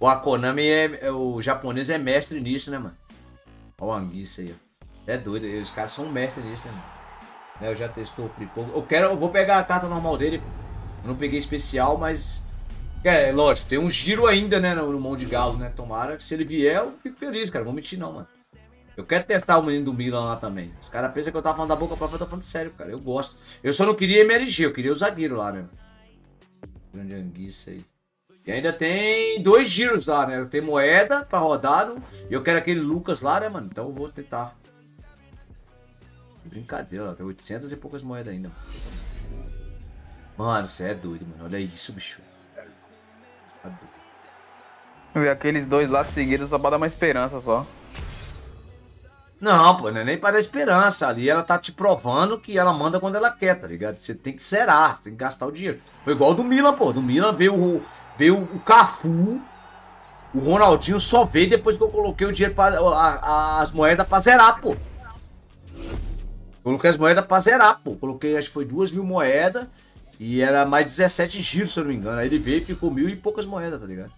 O Akonami é. é- O japonês é mestre nisso, né, mano? Olha o Anguissa aí, ó. É doido. Os caras são mestres nisso, né, mano? Né, Eu já testou o Poker. Eu quero. Eu vou pegar a carta normal dele. Eu não peguei especial, mas. É, lógico, tem um giro ainda, né, no, mão de galo, né? Tomara que se ele vier, eu fico feliz, cara. Não vou mentir, não, mano. Eu quero testar o menino do Milan lá também. Os caras pensam que eu tava falando da boca pra fora, eu tô falando sério, cara. Eu gosto. Eu só não queria MLG, eu queria o zagueiro lá mesmo. Grande anguiça aí. E ainda tem dois giros lá, né? Eu tenho moeda pra rodar. E eu quero aquele Lucas lá, né, mano? Então eu vou tentar. Brincadeira, tem 800 e poucas moedas ainda. Mano, você é doido, mano. Olha isso, bicho. Tá doido. Ver aqueles dois lá seguidos só pra dar uma esperança só. Não, pô, não é nem pra dar esperança. Ali ela tá te provando que ela manda quando ela quer, tá ligado? Você tem que zerar, você tem que gastar o dinheiro. Foi igual do Milan, pô. Do Milan veio, o- veio o Cafu. O Ronaldinho só veio depois que eu coloquei o dinheiro para as moedas pra zerar, pô. Coloquei as moedas pra zerar, pô. Coloquei, acho que foi duas mil moedas. E era mais 17 giros, se eu não me engano. Aí ele veio e ficou mil e poucas moedas, tá ligado?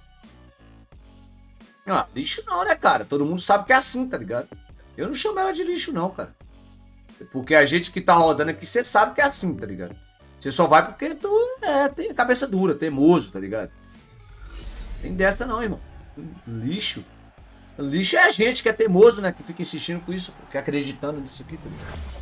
Ah, lixo não, né, cara? Todo mundo sabe que é assim, tá ligado? Eu não chamo ela de lixo, não, cara. Porque a gente que tá rodando aqui, você sabe que é assim, tá ligado? Você só vai porque tu é, tem cabeça dura, teimoso, tá ligado? Tem dessa não, irmão. Lixo. Lixo é a gente que é teimoso, né? Que fica insistindo com isso, que acreditando nisso aqui, tá ligado?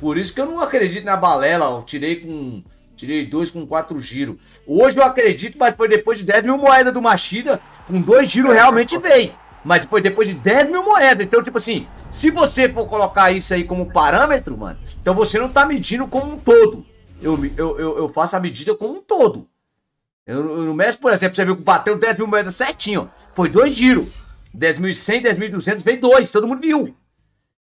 Por isso que eu não acredito na balela, ó. Tirei com. Tirei dois com quatro giros. Hoje eu acredito, mas foi depois de 10 mil moedas do Machida, com dois giros realmente veio. Mas depois, depois de 10 mil moedas. Então, tipo assim, se você for colocar isso aí como parâmetro, mano, então você não tá medindo como um todo. Eu, eu, eu, eu faço a medida como um todo. Eu, eu, no Messi, por exemplo, você viu que bateu 10 mil moedas certinho. Foi dois giros. 10.100, 10.200, veio dois. Todo mundo viu.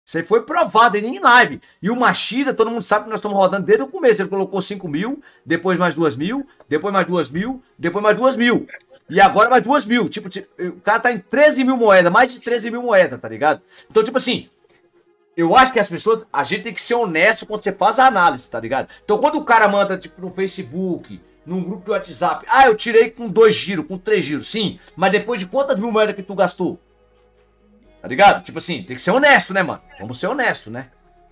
Isso aí foi provado em live. E o Machida, todo mundo sabe que nós estamos rodando desde o começo. Ele colocou 5 mil, depois mais 2 mil, depois mais 2 mil, depois mais 2 mil. E agora mais 2 mil. Tipo, ti- o cara tá em 13 mil moedas, mais de 13 mil moedas, tá ligado? Então, tipo assim, eu acho que as pessoas, a gente tem que ser honesto quando você faz a análise, tá ligado? Então, quando o cara manda, tipo, no Facebook, num grupo de WhatsApp, ah, eu tirei com dois giros, com três giros, sim, mas depois de quantas mil moedas que tu gastou? Tá ligado? Tipo assim, tem que ser honesto, né, mano? Vamos ser honesto, né?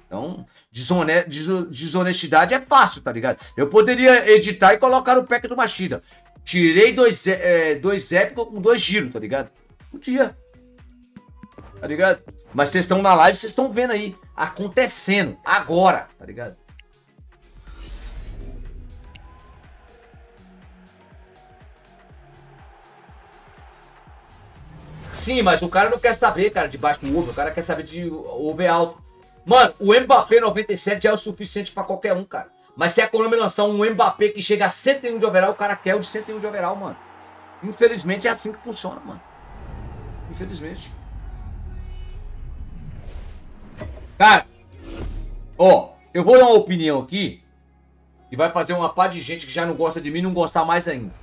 Então, desone- deso- desonestidade é fácil, tá ligado? Eu poderia editar e colocar o pack do Machida. Tirei dois, é, dois épicos com dois giros, tá ligado? Podia. Tá ligado? Mas vocês estão na live, vocês estão vendo aí. Acontecendo. Agora, tá ligado? Sim, mas o cara não quer saber, cara, de baixo over. O cara quer saber de over alto. Mano, o Mbappé 97 já é o suficiente pra qualquer um, cara. Mas se a Konami lançar um Mbappé que chega a 101 de overall, o cara quer o de 101 de overall, mano. Infelizmente é assim que funciona, mano. Infelizmente. Cara, ó, eu vou dar uma opinião aqui e vai fazer uma par de gente que já não gosta de mim não gostar mais ainda.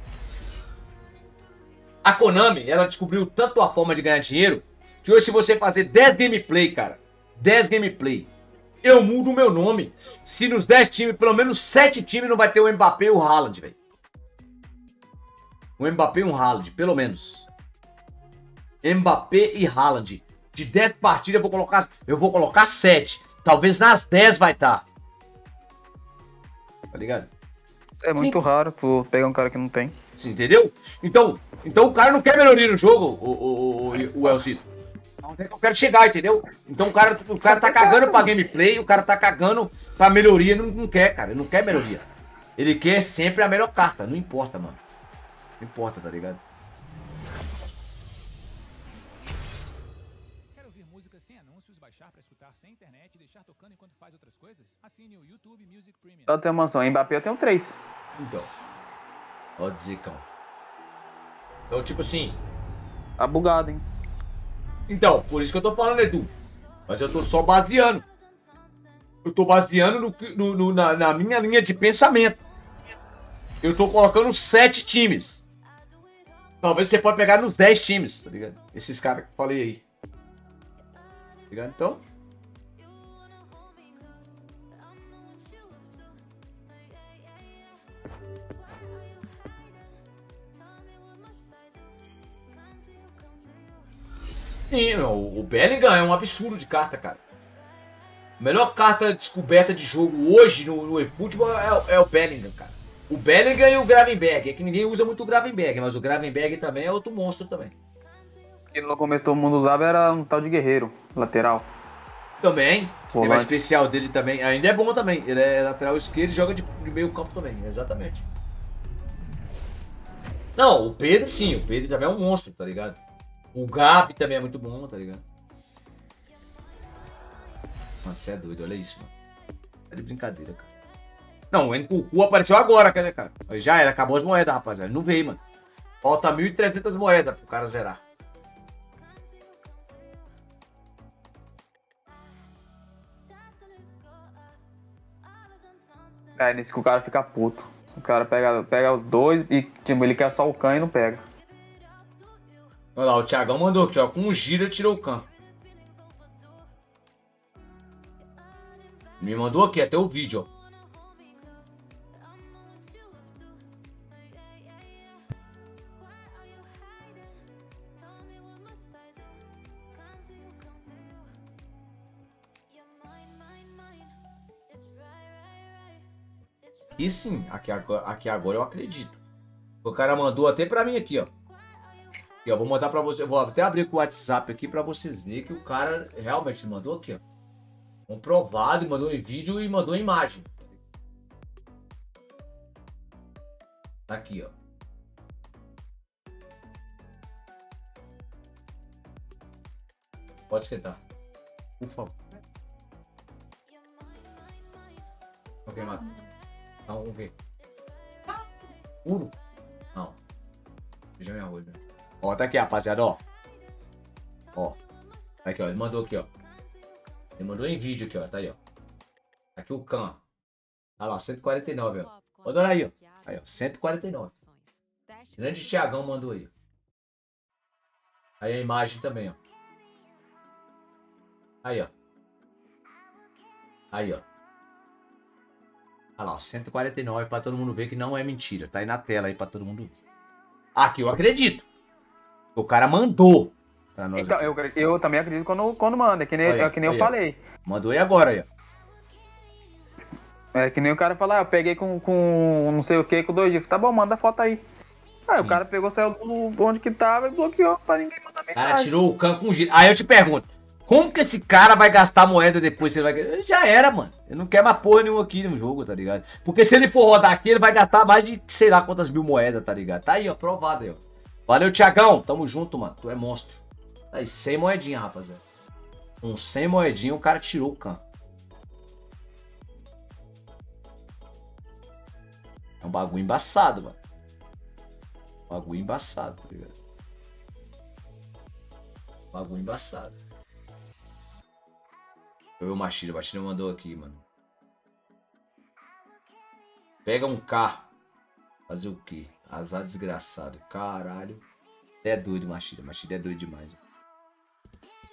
A Konami, ela descobriu tanto a forma de ganhar dinheiro que hoje se você fazer 10 gameplay, cara, 10 gameplay, eu mudo o meu nome. Se nos 10 times, pelo menos 7 times não vai ter o Mbappé e o Haaland, velho. O Mbappé e o Haaland, pelo menos. Mbappé e Haaland. De 10 partidas eu vou colocar, eu vou colocar 7. Talvez nas 10 vai estar. Tá ligado? É muito Simples. raro por pegar um cara que não tem. Você entendeu? Então, então o cara não quer melhoria no jogo, o, o, o, o Elzito. Onde é que eu quero chegar, entendeu? Então o cara, o cara tá cagando pra gameplay, o cara tá cagando pra melhoria, não, não quer, cara. Ele não quer melhoria. Ele quer sempre a melhor carta, não importa, mano. Não importa, tá ligado? Quer ouvir música sem anúncios, baixar pra escutar sem internet e deixar tocando enquanto faz outras coisas? Assine o YouTube Music Premium. Eu tenho mansão. Mbappé eu tenho três. Então. Ó, zicão. Então, tipo assim. Tá bugado, hein? Então, por isso que eu tô falando, Edu. Mas eu tô só baseando. Eu tô baseando no, no- no- na, na minha linha de pensamento. Eu tô colocando sete times. Talvez você pode pegar nos 10 times, tá ligado? Esses caras que eu falei aí. Tá ligado? Então. Sim, o Bellingham é um absurdo de carta, cara. A melhor carta descoberta de jogo hoje no, no eFootball é, é o Bellingham, cara. O Bellingham e o Gravenberg. É que ninguém usa muito o Gravenberg, mas o Gravenberg também é outro monstro também. Que no começo todo mundo usava era um tal de guerreiro, lateral. Também. Tem mais especial dele também. Ainda é bom também. Ele é lateral esquerdo e joga de, de meio campo também. Exatamente. Não, o Pedro sim. O Pedro também é um monstro, tá ligado? O Gavi também é muito bom, tá ligado? Mano, você é doido. Olha isso, mano. Tá de brincadeira, cara. Não, o Nkuku apareceu agora, né, cara? Aí Já era. Acabou as moedas, rapaziada. Não veio, mano. Falta 1.300 moedas pro cara zerar. É, nesse que o cara fica puto. O cara pega, pega os dois e tipo, ele quer só o can e não pega. Olha lá, o Thiagão mandou aqui, ó. Com um giro tirou o can. Me mandou aqui até o vídeo, ó. E sim, aqui agora, aqui agora eu acredito. O cara mandou até pra mim aqui, ó. Aqui, ó, vou mandar pra você. Vou até abrir com o WhatsApp aqui pra vocês verem que o cara realmente mandou aqui, ó. Comprovado, mandou em vídeo e mandou em imagem. Tá aqui, ó. Pode esquentar. Por favor. Ok, mano. Não, vamos ver. Puro? Não. Feijão e arroz, né? Ó, tá aqui, rapaziada, ó. Ó. Tá aqui, ó. Ele mandou aqui, ó. Ele mandou em vídeo aqui, ó. Tá aí, ó. Tá Aqui o can. Olha lá, 149, ó. Dona aí, ó. Aí, ó, 149. Grande Thiagão mandou aí. Aí a imagem também, ó. Aí, ó. Aí, ó. Olha lá, ó, 149 pra todo mundo ver que não é mentira. Tá aí na tela aí pra todo mundo ver. Aqui eu acredito. O cara mandou pra nós. Então, eu, eu também acredito quando, quando manda, é que nem, que nem eu falei. Mandou aí agora aí, ó. É que nem o cara falar, ah, eu peguei com, com não sei o que, com dois dias. Tá bom, manda a foto aí. Aí Sim. o cara pegou, saiu do onde que tava e bloqueou pra ninguém mandar O cara mensagem. tirou o can com giro. Aí eu te pergunto, como que esse cara vai gastar moeda depois? Ele vai... Já era, mano. Ele não quer mais porra nenhuma aqui no jogo, tá ligado? Porque se ele for rodar aqui, ele vai gastar mais de sei lá quantas mil moedas, tá ligado? Tá aí, ó, provado aí, ó. Valeu, Tiagão. Tamo junto, mano. Tu é monstro. Tá aí, 100 moedinha, rapaziada. Com 100 moedinha, o cara tirou o can. É um bagulho embaçado, mano. Bagulho embaçado, tá ligado? Bagulho embaçado. Foi o Machida. O Machida mandou aqui, mano. Pega um carro. Fazer o quê? Azar desgraçado. Caralho. É doido, Machida. Machida é doido demais.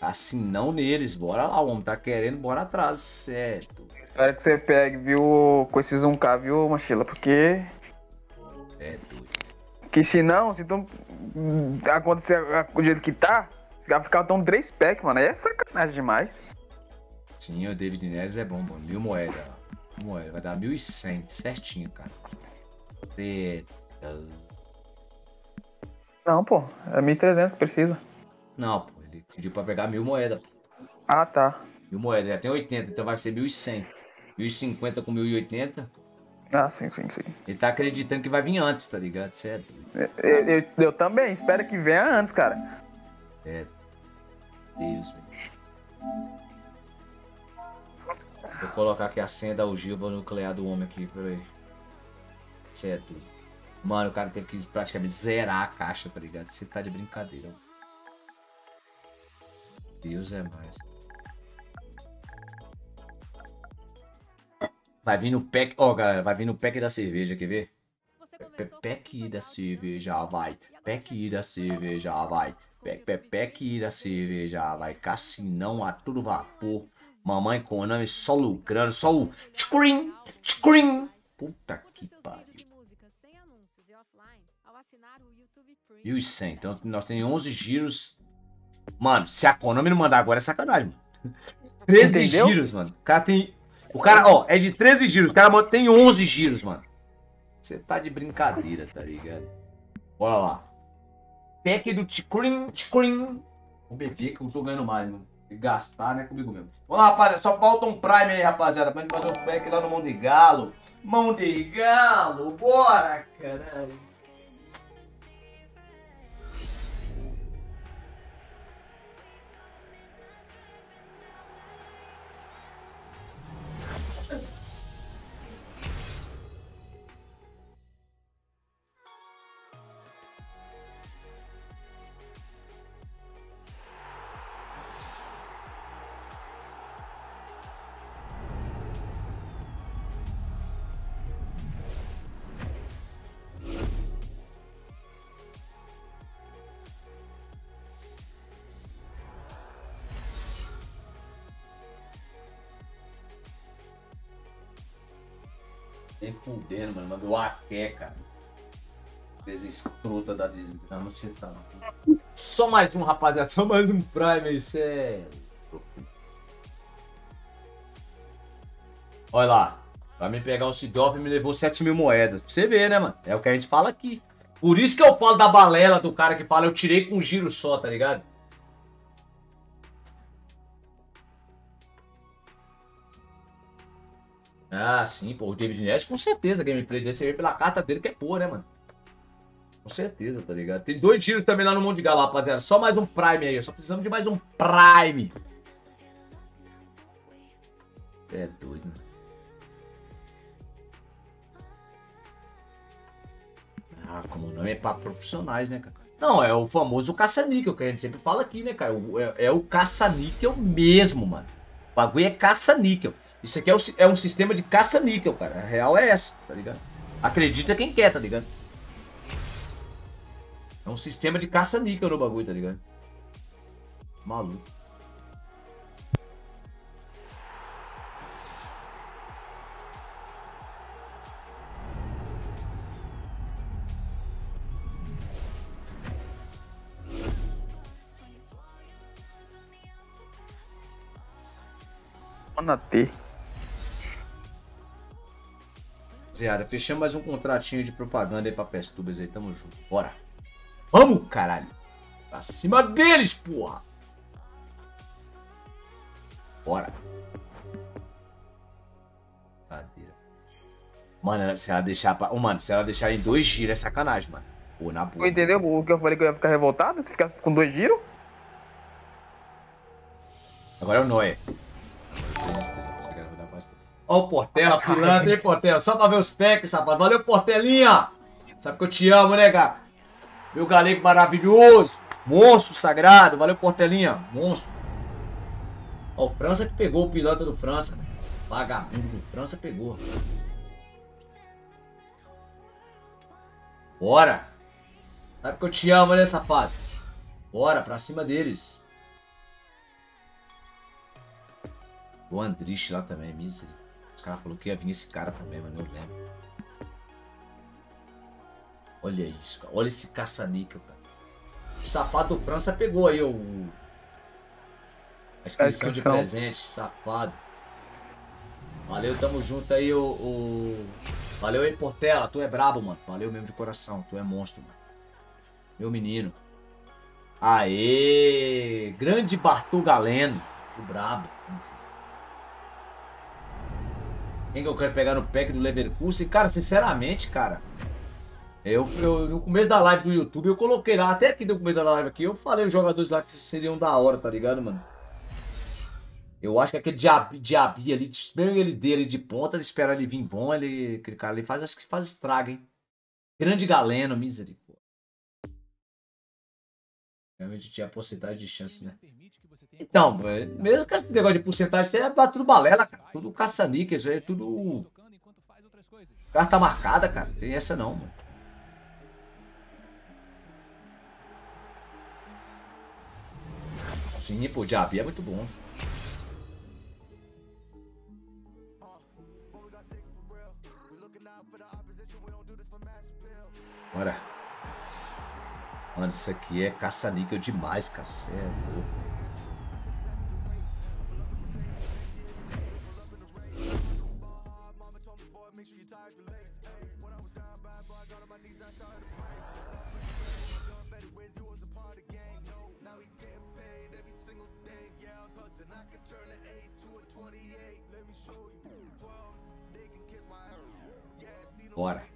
Assim não neles. Bora lá, o homem tá querendo. Bora atrás. Certo. Espero que você pegue, viu, com esses 1K, viu, Machila? Porque. É doido. Que se não, se tu acontecer o jeito que tá, vai ficar tão 3 pack, mano. Aí é sacanagem demais. Sim, o David Neres é bom, mano. Mil moedas. Mil moedas. Vai dar 1.100. Certinho, cara. Eita. Não, pô, é 1.300 que precisa. Não, pô. Ele pediu pra pegar mil moedas. Ah, tá. Mil moedas. Já tem 80, então vai ser 1.100. 1.050 com 1.080. Ah, sim, sim, sim. Ele tá acreditando que vai vir antes, tá ligado? Cê é. Eu, eu- eu também, espero que venha antes, cara. É. Deus, velho. Vou colocar aqui a senha da ogiva nuclear do homem aqui, peraí. É doido. Mano, o cara teve que praticamente zerar a caixa, tá ligado? Você tá de brincadeira. Deus é mais. Vai vir no pack. Ó, galera, vai vir no pack da cerveja, quer ver? Pack da cerveja, vai. Pack da cerveja, vai. Pack, da cerveja, vai. Cassinão a todo vapor. Mamãe Konami só lucrando, só o tchcrim, tchcrim. Puta que pariu. 1.100. Então nós temos 11 giros. Mano, se a Konami não mandar agora é sacanagem, mano. 13 Entendeu? giros, mano. O cara tem. O cara, ó, é de 13 giros. O cara tem 11 giros, mano. Você tá de brincadeira, tá ligado? Bora lá. Pack do Tchicrim, Tchicrim. Vou beber que eu tô ganhando mais, mano. E gastar, né, comigo mesmo. Vamos lá, rapaziada. Só falta um Prime aí, rapaziada. Pra gente fazer um pack lá no Mão de Galo. Mão de Galo, bora, caralho. Fudendo, mano. Mandou a quer, cara. Coisa escrota da desgrama. Você tá. Só mais um, rapaziada. Só mais um Prime aí, sério. Olha lá. Pra me pegar o Sidorf me levou 7 mil moedas. Pra você ver, né, mano? É o que a gente fala aqui. Por isso que eu falo da balela do cara que fala eu tirei com um giro só, tá ligado? Ah, sim, pô. O David Nash, com certeza, gameplay dele você vê pela carta dele que é boa, né, mano? Com certeza, tá ligado? Tem dois tiros também lá no Monte de Galo, rapaziada. Só mais um Prime aí. Só precisamos de mais um Prime. É doido, mano. Ah, como não é pra profissionais, né, cara? Não, é o famoso caça-níquel, que a gente sempre fala aqui, né, cara? É, é o caça-níquel mesmo, mano. O bagulho é caça-níquel. Isso aqui é, é um sistema de caça-níquel, cara. A real é essa, tá ligado? Acredita quem quer, tá ligado? É um sistema de caça-níquel no bagulho, tá ligado? Maluco. Manda Rapaziada, fechamos mais um contratinho de propaganda aí pra Pestubas aí, tamo junto. Bora. Vamos, caralho. Pra cima deles, porra. Bora. Cadeira. Mano, se ela deixar pra... Ô, mano, se ela deixar em dois giros é sacanagem, mano. Pô, na boa. entendeu o que eu falei que eu ia ficar revoltado? Se ficasse com dois giros? Agora é o Noé. Ó o Portela, pilantra, hein, Portela? Só pra ver os packs, rapaz. Valeu, Portelinha! Sabe que eu te amo, né, cara? Meu galego maravilhoso! Monstro sagrado! Valeu, Portelinha! Monstro! Ó, o França que pegou o pilantra do França. Vagabundo do França pegou. Bora! Sabe que eu te amo, né, safado? Bora, pra cima deles. O Andrich lá também, misery. Os caras falaram que ia vir esse cara também, mano. Eu lembro. Olha isso, cara. Olha esse caça-níquel, cara. O safado do França pegou aí o. A inscrição de presente, safado. Valeu, tamo junto aí, o. o... Valeu aí, Portela. Tu é brabo, mano. Valeu mesmo de coração. Tu é monstro, mano. Meu menino. Aê! Grande Bartol Galeno. O brabo. Quem que eu quero pegar no pack do Leverkusen? Cara, sinceramente, cara. Eu, eu- no começo da live do YouTube eu coloquei lá, até aqui no começo da live aqui, eu falei os jogadores lá que seriam da hora, tá ligado, mano? Eu acho que aquele diabi, ali, mesmo ele dele de ponta, ele espera ele vir bom, ele, aquele cara ali faz, acho que faz estraga, hein? Grande Galeno, misericórdia. Realmente tinha porcentagem de chance, né? Então, velho, mesmo com esse negócio de porcentagem, aí é tudo balela, cara. Tudo aí é tudo. Carta marcada, cara. Tem essa não, mano. Sim, pô, Diaby é muito bom. Bora. Mano, isso aqui é caça-níquel demais, cara. Você é louco. Bora.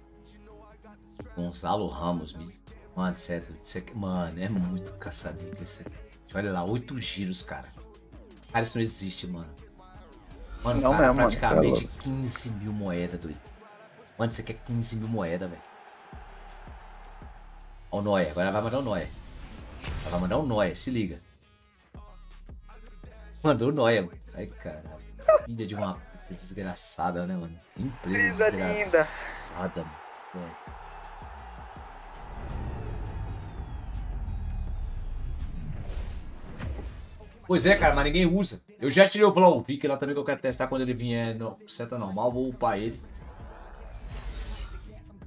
Gonzalo Ramos, me- mano, sério, isso aqui, mano, é muito caçadinho isso aqui. Olha lá, oito giros, cara. Cara, isso não existe, mano. Mano, Não cara, mesmo, mano, é praticamente louco. 15 mil moedas, doido. Mano, isso aqui é 15 mil moedas, velho. Ó o Noé, agora vai mandar o Noé. Ela vai mandar o Noé, se liga. Mandou o Noé, mano. Ai, caralho. Filha de uma puta desgraçada, né, mano? Empresa Coisa linda. desgraçada, mano. É. Pois é, cara, mas ninguém usa. Eu já tirei o Vlaovic lá também que eu quero testar quando ele vier no seta normal, vou upar ele.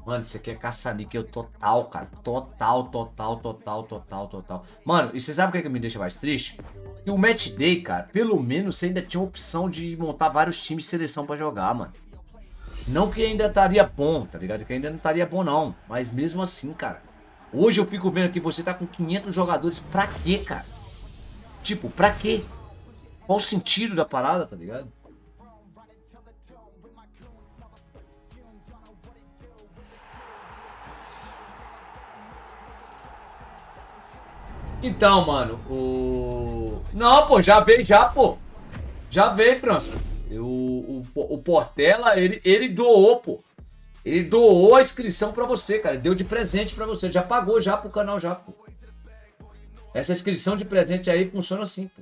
Mano, isso aqui é caça-níquel total, cara. Total, total, total, total, total. Mano, e você sabe o que, é que me deixa mais triste? Que o Match Day, cara, pelo menos você ainda tinha a opção de montar vários times de seleção pra jogar, mano. Não que ainda estaria bom, tá ligado? Que ainda não estaria bom, não. Mas mesmo assim, cara. Hoje eu fico vendo que você tá com 500 jogadores. Pra quê, cara? Tipo, pra quê? Qual o sentido da parada, tá ligado? Então, mano, o. Não, pô, já veio, já, pô. Já veio, França. Eu, o, o Portela, ele, ele doou, pô. Ele doou a inscrição pra você, cara. Deu de presente pra você. Já pagou já pro canal já, pô. Essa inscrição de presente aí funciona assim, pô.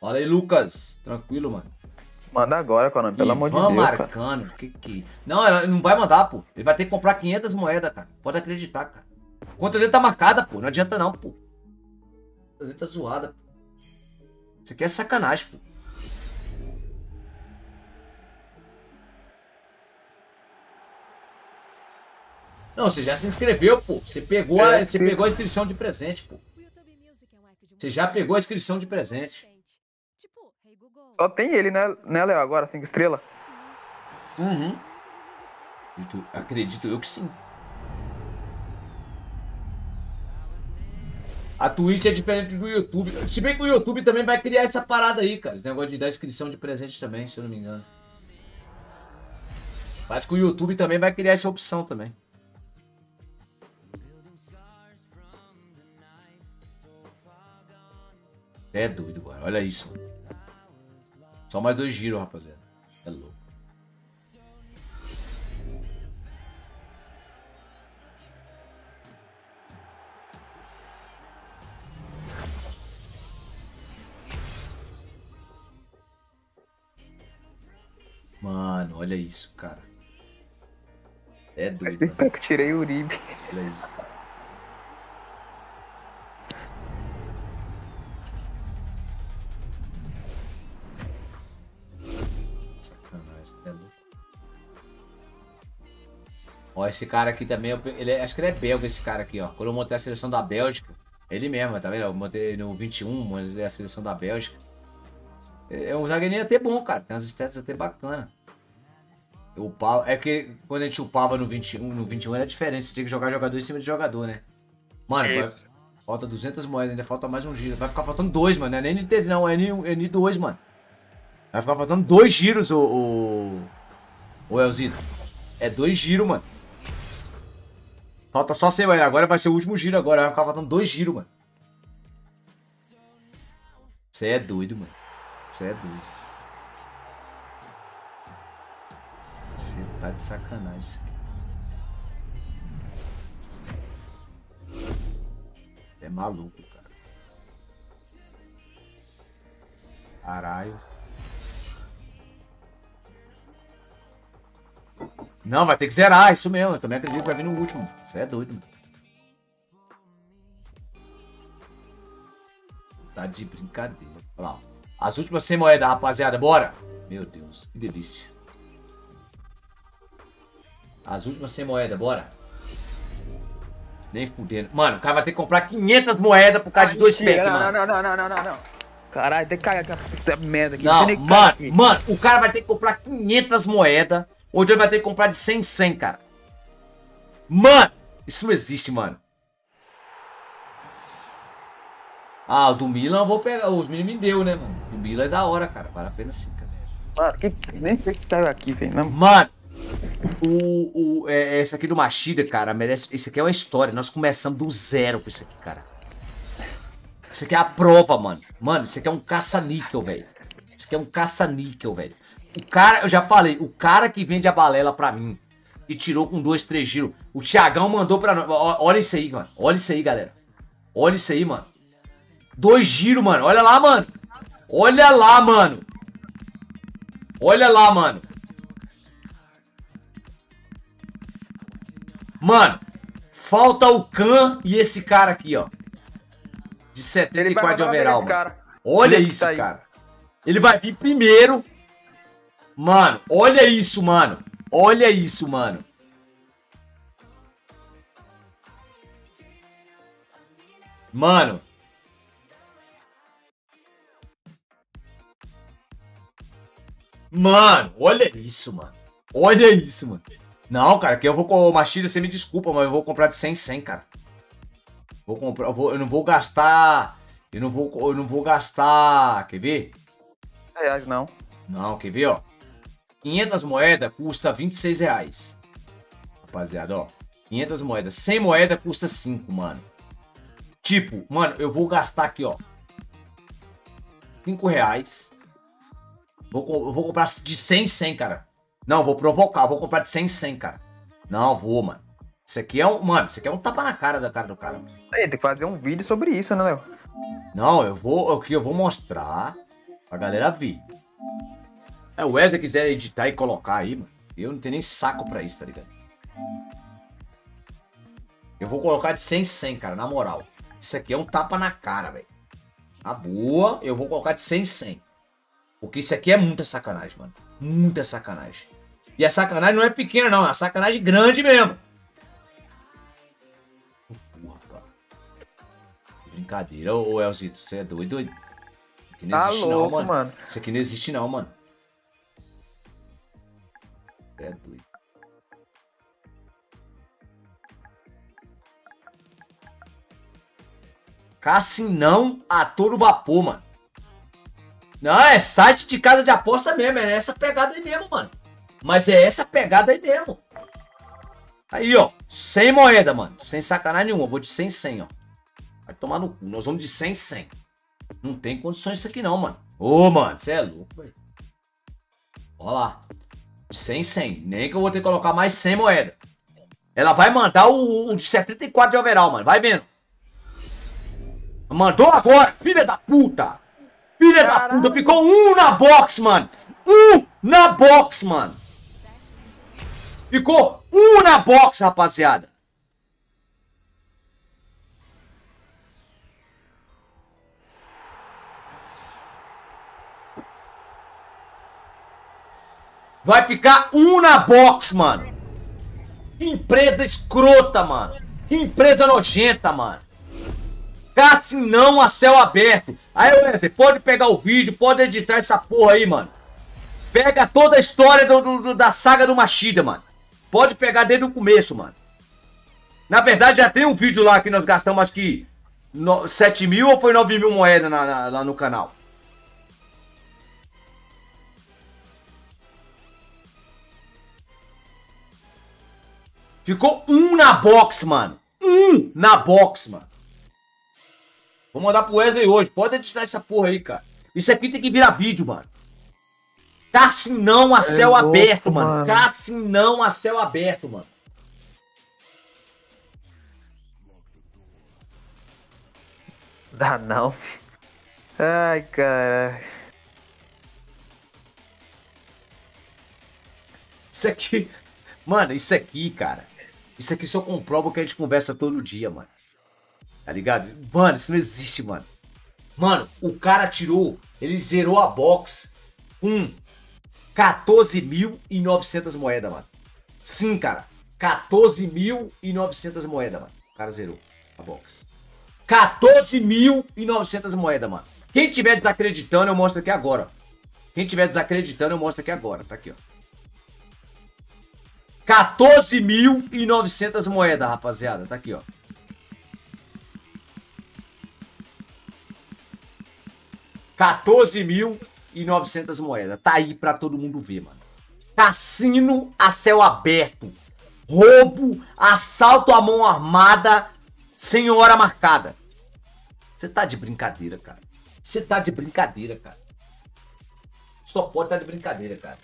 Fala aí, Lucas. Tranquilo, mano. Manda agora, Konami, pelo amor de Ivan Deus. cara. Marcano, que que... Não, ela não vai mandar, pô. Ele vai ter que comprar 500 moedas, cara. Pode acreditar, cara. A conta dele tá marcada, pô. Não adianta não, pô. A conta dele tá zoada, pô. Isso aqui é sacanagem, pô. Não, você já se inscreveu, pô. Você pegou, a, É, você pegou a inscrição de presente, pô. Você já pegou a inscrição de presente. Só tem ele, né, né Léo? Agora, cinco estrelas. Uhum. Acredito eu que sim. A Twitch é diferente do YouTube. Se bem que o YouTube também vai criar essa parada aí, cara. Esse negócio de dar inscrição de presente também, se eu não me engano. Acho que o YouTube também vai criar essa opção também. É doido, cara. Olha isso. Só mais dois giros, rapaziada. É louco. Mano, olha isso, cara. É doido. Mano. que eu tirei o Uribe. Olha isso, cara. Ó, esse cara aqui também, ele é- acho que ele é belga, esse cara aqui, ó. Quando eu montei a seleção da Bélgica, ele mesmo, tá vendo? Eu montei no 21, montei a seleção da Bélgica. É é um zagueirinho até bom, cara. Tem umas estéticas até bacana. Eu upava, é que quando a gente upava no 21, no 21 era diferente. Você tinha que jogar jogador em cima de jogador, né? Mano, vai- Isso. falta 200 moedas, ainda falta mais um giro. Vai ficar faltando dois, mano. Não é nem NT, não, é N, é N2, mano. Vai ficar faltando dois giros, o. O, o Elzito. É dois giros, mano. Falta só 100 moedas. Agora vai ser o último giro agora. Vai ficar faltando dois giros, mano. Você é doido, mano. Você é doido. Você tá de sacanagem isso aqui. É maluco, cara. Caralho. Não, vai ter que zerar, isso mesmo. Eu também acredito que vai vir no último. Você é doido, mano. Tá de brincadeira. Olha lá. As últimas 100 moedas, rapaziada. Bora. Meu Deus, que delícia. As últimas 100 moedas, bora. Nem fudendo. Mano, o cara vai ter que comprar 500 moedas por causa de dois packs, não, mano. não, não, não, não, não, não. Caralho, tem que cair aquela puta merda aqui. Não, mano, aqui. mano, o cara vai ter que comprar 500 moedas, então ele vai ter que comprar de 100 em 100, cara. Mano, isso não existe, mano. Ah, o do Milan eu vou pegar, os meninos me deu, né, mano? O Milan é da hora, cara, vale a pena sim, cara. Mano, que, nem sei que caiu aqui, velho. Mano, o, o, é, esse aqui do Machida, cara, merece. Esse aqui é uma história. Nós começamos do zero com isso aqui, cara. Isso aqui é a prova, mano. Mano, isso aqui é um caça-níquel, velho. Isso aqui é um caça-níquel, velho. O cara, eu já falei, o cara que vende a balela pra mim e tirou com dois, três giros. O Thiagão mandou pra nós. Olha isso aí, mano. Olha isso aí, galera. Olha isso aí, mano. Dois giros, mano. Olha lá, mano. Olha lá, mano. Olha lá, mano. Mano, falta o Khan e esse cara aqui, ó. De Ele 74 vai de overall, mano. cara. Olha Ele isso, tá cara. Ele vai vir primeiro. Mano, olha isso, mano. Olha isso, mano. Mano. Mano, olha isso, mano. Olha isso, mano. Não, cara, que eu vou com o Machida, você me desculpa, mas eu vou comprar de 100 em 100, cara. Vou comprar, eu, vou- eu não vou gastar, eu não vou, eu não vou gastar, quer ver? Reais, não. Não, quer ver, ó. 500 moedas custa 26 reais. Rapaziada, ó. 500 moedas. 100 moedas custa 5, mano. Tipo, mano, eu vou gastar aqui, ó. 5 reais. Vou, eu vou comprar de 100 em 100, cara. Não, vou provocar, vou comprar de 100 em 100, cara. Não, vou, mano. Isso aqui é um. Mano, isso aqui é um tapa na cara da cara do cara. Aí, tem que fazer um vídeo sobre isso, né, Léo? Não, eu vou. O que eu vou mostrar pra galera ver. É, o Wesley quiser editar e colocar aí, mano. Eu não tenho nem saco pra isso, tá ligado? Eu vou colocar de 100 em 100, cara, na moral. Isso aqui é um tapa na cara, velho. Na boa, eu vou colocar de 100 em 100. Porque isso aqui é muita sacanagem, mano. Muita sacanagem. E a sacanagem não é pequena, não. É uma sacanagem grande mesmo. Porra, cara. Brincadeira. Ô, Elzito, você é doido? Isso aqui não Tá existe louco, não, mano. mano. Isso aqui não existe não, mano. É doido. Cassinão a todo vapor, mano. Não, é site de casa de aposta mesmo. É essa pegada aí mesmo, mano. Mas é essa pegada aí mesmo. Aí, ó. 100 moeda, mano. Sem sacanagem nenhuma. Eu vou de 100 em 100, ó. Vai tomar no cu. Nós vamos de 100 em 100. Não tem condições isso aqui não, mano. Ô, mano. Você é louco, velho. Ó lá. De 100 em 100. Nem que eu vou ter que colocar mais 100 moeda. Ela vai mandar o, o de 74 de overall, mano. Vai vendo. Mandou agora, filha da puta! Filha da puta, ficou um na box, mano! Um na box, mano! Ficou um na box, rapaziada! Vai ficar um na box, mano! Que empresa escrota, mano! Que empresa nojenta, mano! Cassinão a céu aberto. Aí, Wesley, pode pegar o vídeo, pode editar essa porra aí, mano. Pega toda a história do, do- do- da saga do Machida, mano. Pode pegar desde o começo, mano. Na verdade, já tem um vídeo lá que nós gastamos, acho que no, 7 mil ou foi 9 mil moedas na- na- lá no canal. Ficou um na box, mano. Um na box, mano. Vou mandar pro Wesley hoje. Pode editar essa porra aí, cara. Isso aqui tem que virar vídeo, mano. Cassinão a céu louco, aberto, mano. mano. Cassinão a céu aberto, mano. Dá não. Ai, cara. Isso aqui. *laughs* Mano, isso aqui, cara. Isso aqui só comprova o que a gente conversa todo dia, mano. Tá ligado? Mano, isso não existe, mano. Mano, o cara tirou. Ele zerou a box com 14.900 moedas, mano. Sim, cara. 14.900 moedas, mano. O cara zerou a box. 14.900 moedas, mano. Quem tiver desacreditando, eu mostro aqui agora. Quem tiver desacreditando, eu mostro aqui agora. Tá aqui, ó. 14.900 moedas, rapaziada. Tá aqui, ó. e 900 moedas. Tá aí pra todo mundo ver, mano. Cassino a céu aberto. Roubo, assalto à mão armada, sem hora marcada. Você tá de brincadeira, cara. Você tá de brincadeira, cara. Só pode tá de brincadeira, cara.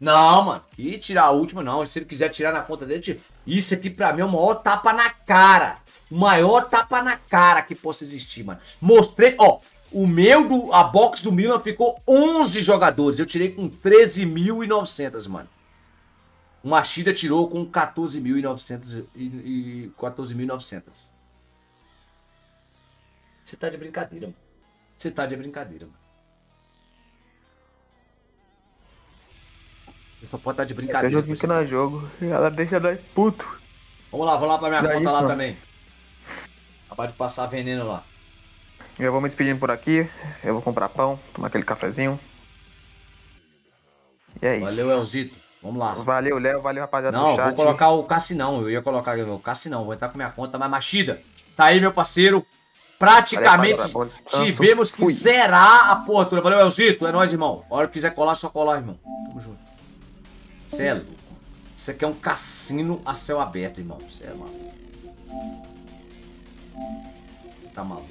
Não, mano. E tirar a última, não. Se ele quiser tirar na conta dele, isso aqui pra mim é o maior tapa na cara. O maior tapa na cara que possa existir, mano. Mostrei, ó. O meu, do, a box do Milan ficou 11 jogadores. Eu tirei com 13.900, mano. O Machida tirou com 14.900 e, e 14.900. Você tá de brincadeira, mano. Você tá de brincadeira, mano. Você só pode estar de é brincadeira. joguinho que não é jogo. Ela deixa nós puto. Vamos lá, vamos lá pra minha Daí, conta lá pô. também. Acabou de passar veneno lá. Eu vou me despedindo por aqui. Eu vou comprar pão, tomar aquele cafezinho. E é isso. Valeu, Elzito. Vamos lá. Valeu, Léo. Valeu, rapaziada Não, do chat. vou colocar o Cassinão. Eu ia colocar o Cassinão. Vou entrar com minha conta, mas Machida. Tá aí, meu parceiro. Praticamente Valeu, tivemos que Fui. zerar a porra toda. Valeu, Elzito. É nóis, irmão. A hora que quiser colar, só colar, irmão. Tamo junto. Cê é louco. Isso aqui é um cassino a céu aberto, irmão. Você é maluco. Tá maluco.